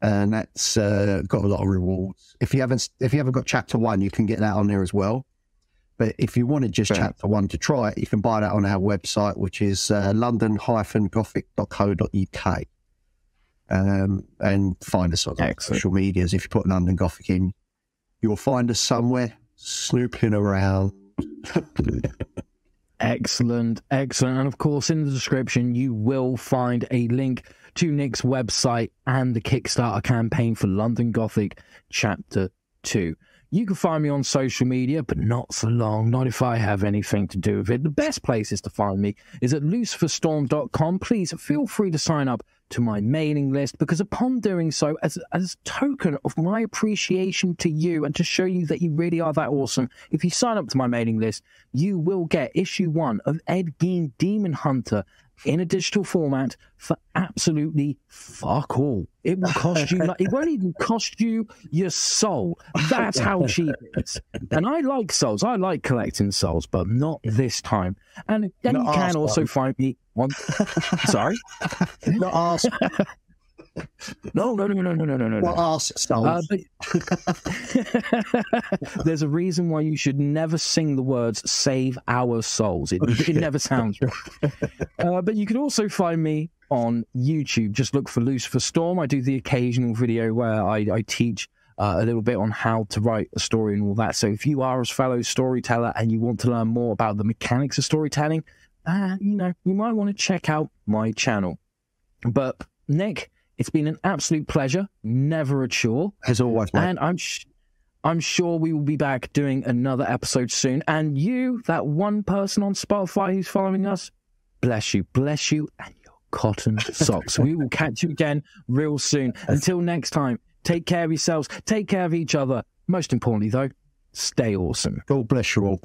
And that's uh, got a lot of rewards. If you haven't, if you haven't got chapter one, you can get that on there as well. But if you wanted just Fair. chapter one to try it, you can buy that on our website, which is uh, london-gothic.co.uk. Um, and find us on social medias. If you put London Gothic in, you'll find us somewhere snooping around. Excellent, excellent. And of course, in the description, you will find a link to Nick's website and the Kickstarter campaign for London Gothic Chapter 2. You can find me on social media, but not for long, not if I have anything to do with it. The best places to find me is at luciferstorm.com. Please feel free to sign up to my mailing list because upon doing so, as, as token of my appreciation to you and to show you that you really are that awesome, if you sign up to my mailing list, you will get issue one of Ed Gein Demon Hunter in a digital format for absolutely fuck all. It will cost you, like, it won't even cost you your soul. That's how cheap it is. And I like souls. I like collecting souls, but not this time. And then Not you can also though. find me on. Sorry? Not ask. No, no, no, no, no, no, no, no. Well, souls. Uh, but there's a reason why you should never sing the words "save our souls." It, it never sounds right. Uh, but you can also find me on YouTube. Just look for Lucifer Storm. I do the occasional video where I, I teach uh, a little bit on how to write a story and all that. So if you are a fellow storyteller and you want to learn more about the mechanics of storytelling, uh, you know, you might want to check out my channel. But Nick, it's been an absolute pleasure, never a chore. As always, mate. And I'm sh- I'm sure we will be back doing another episode soon. And you, that one person on Spotify who's following us, bless you, bless you, and your cotton socks. we will catch you again real soon. Until next time, take care of yourselves, take care of each other. Most importantly, though, stay awesome. God bless you all.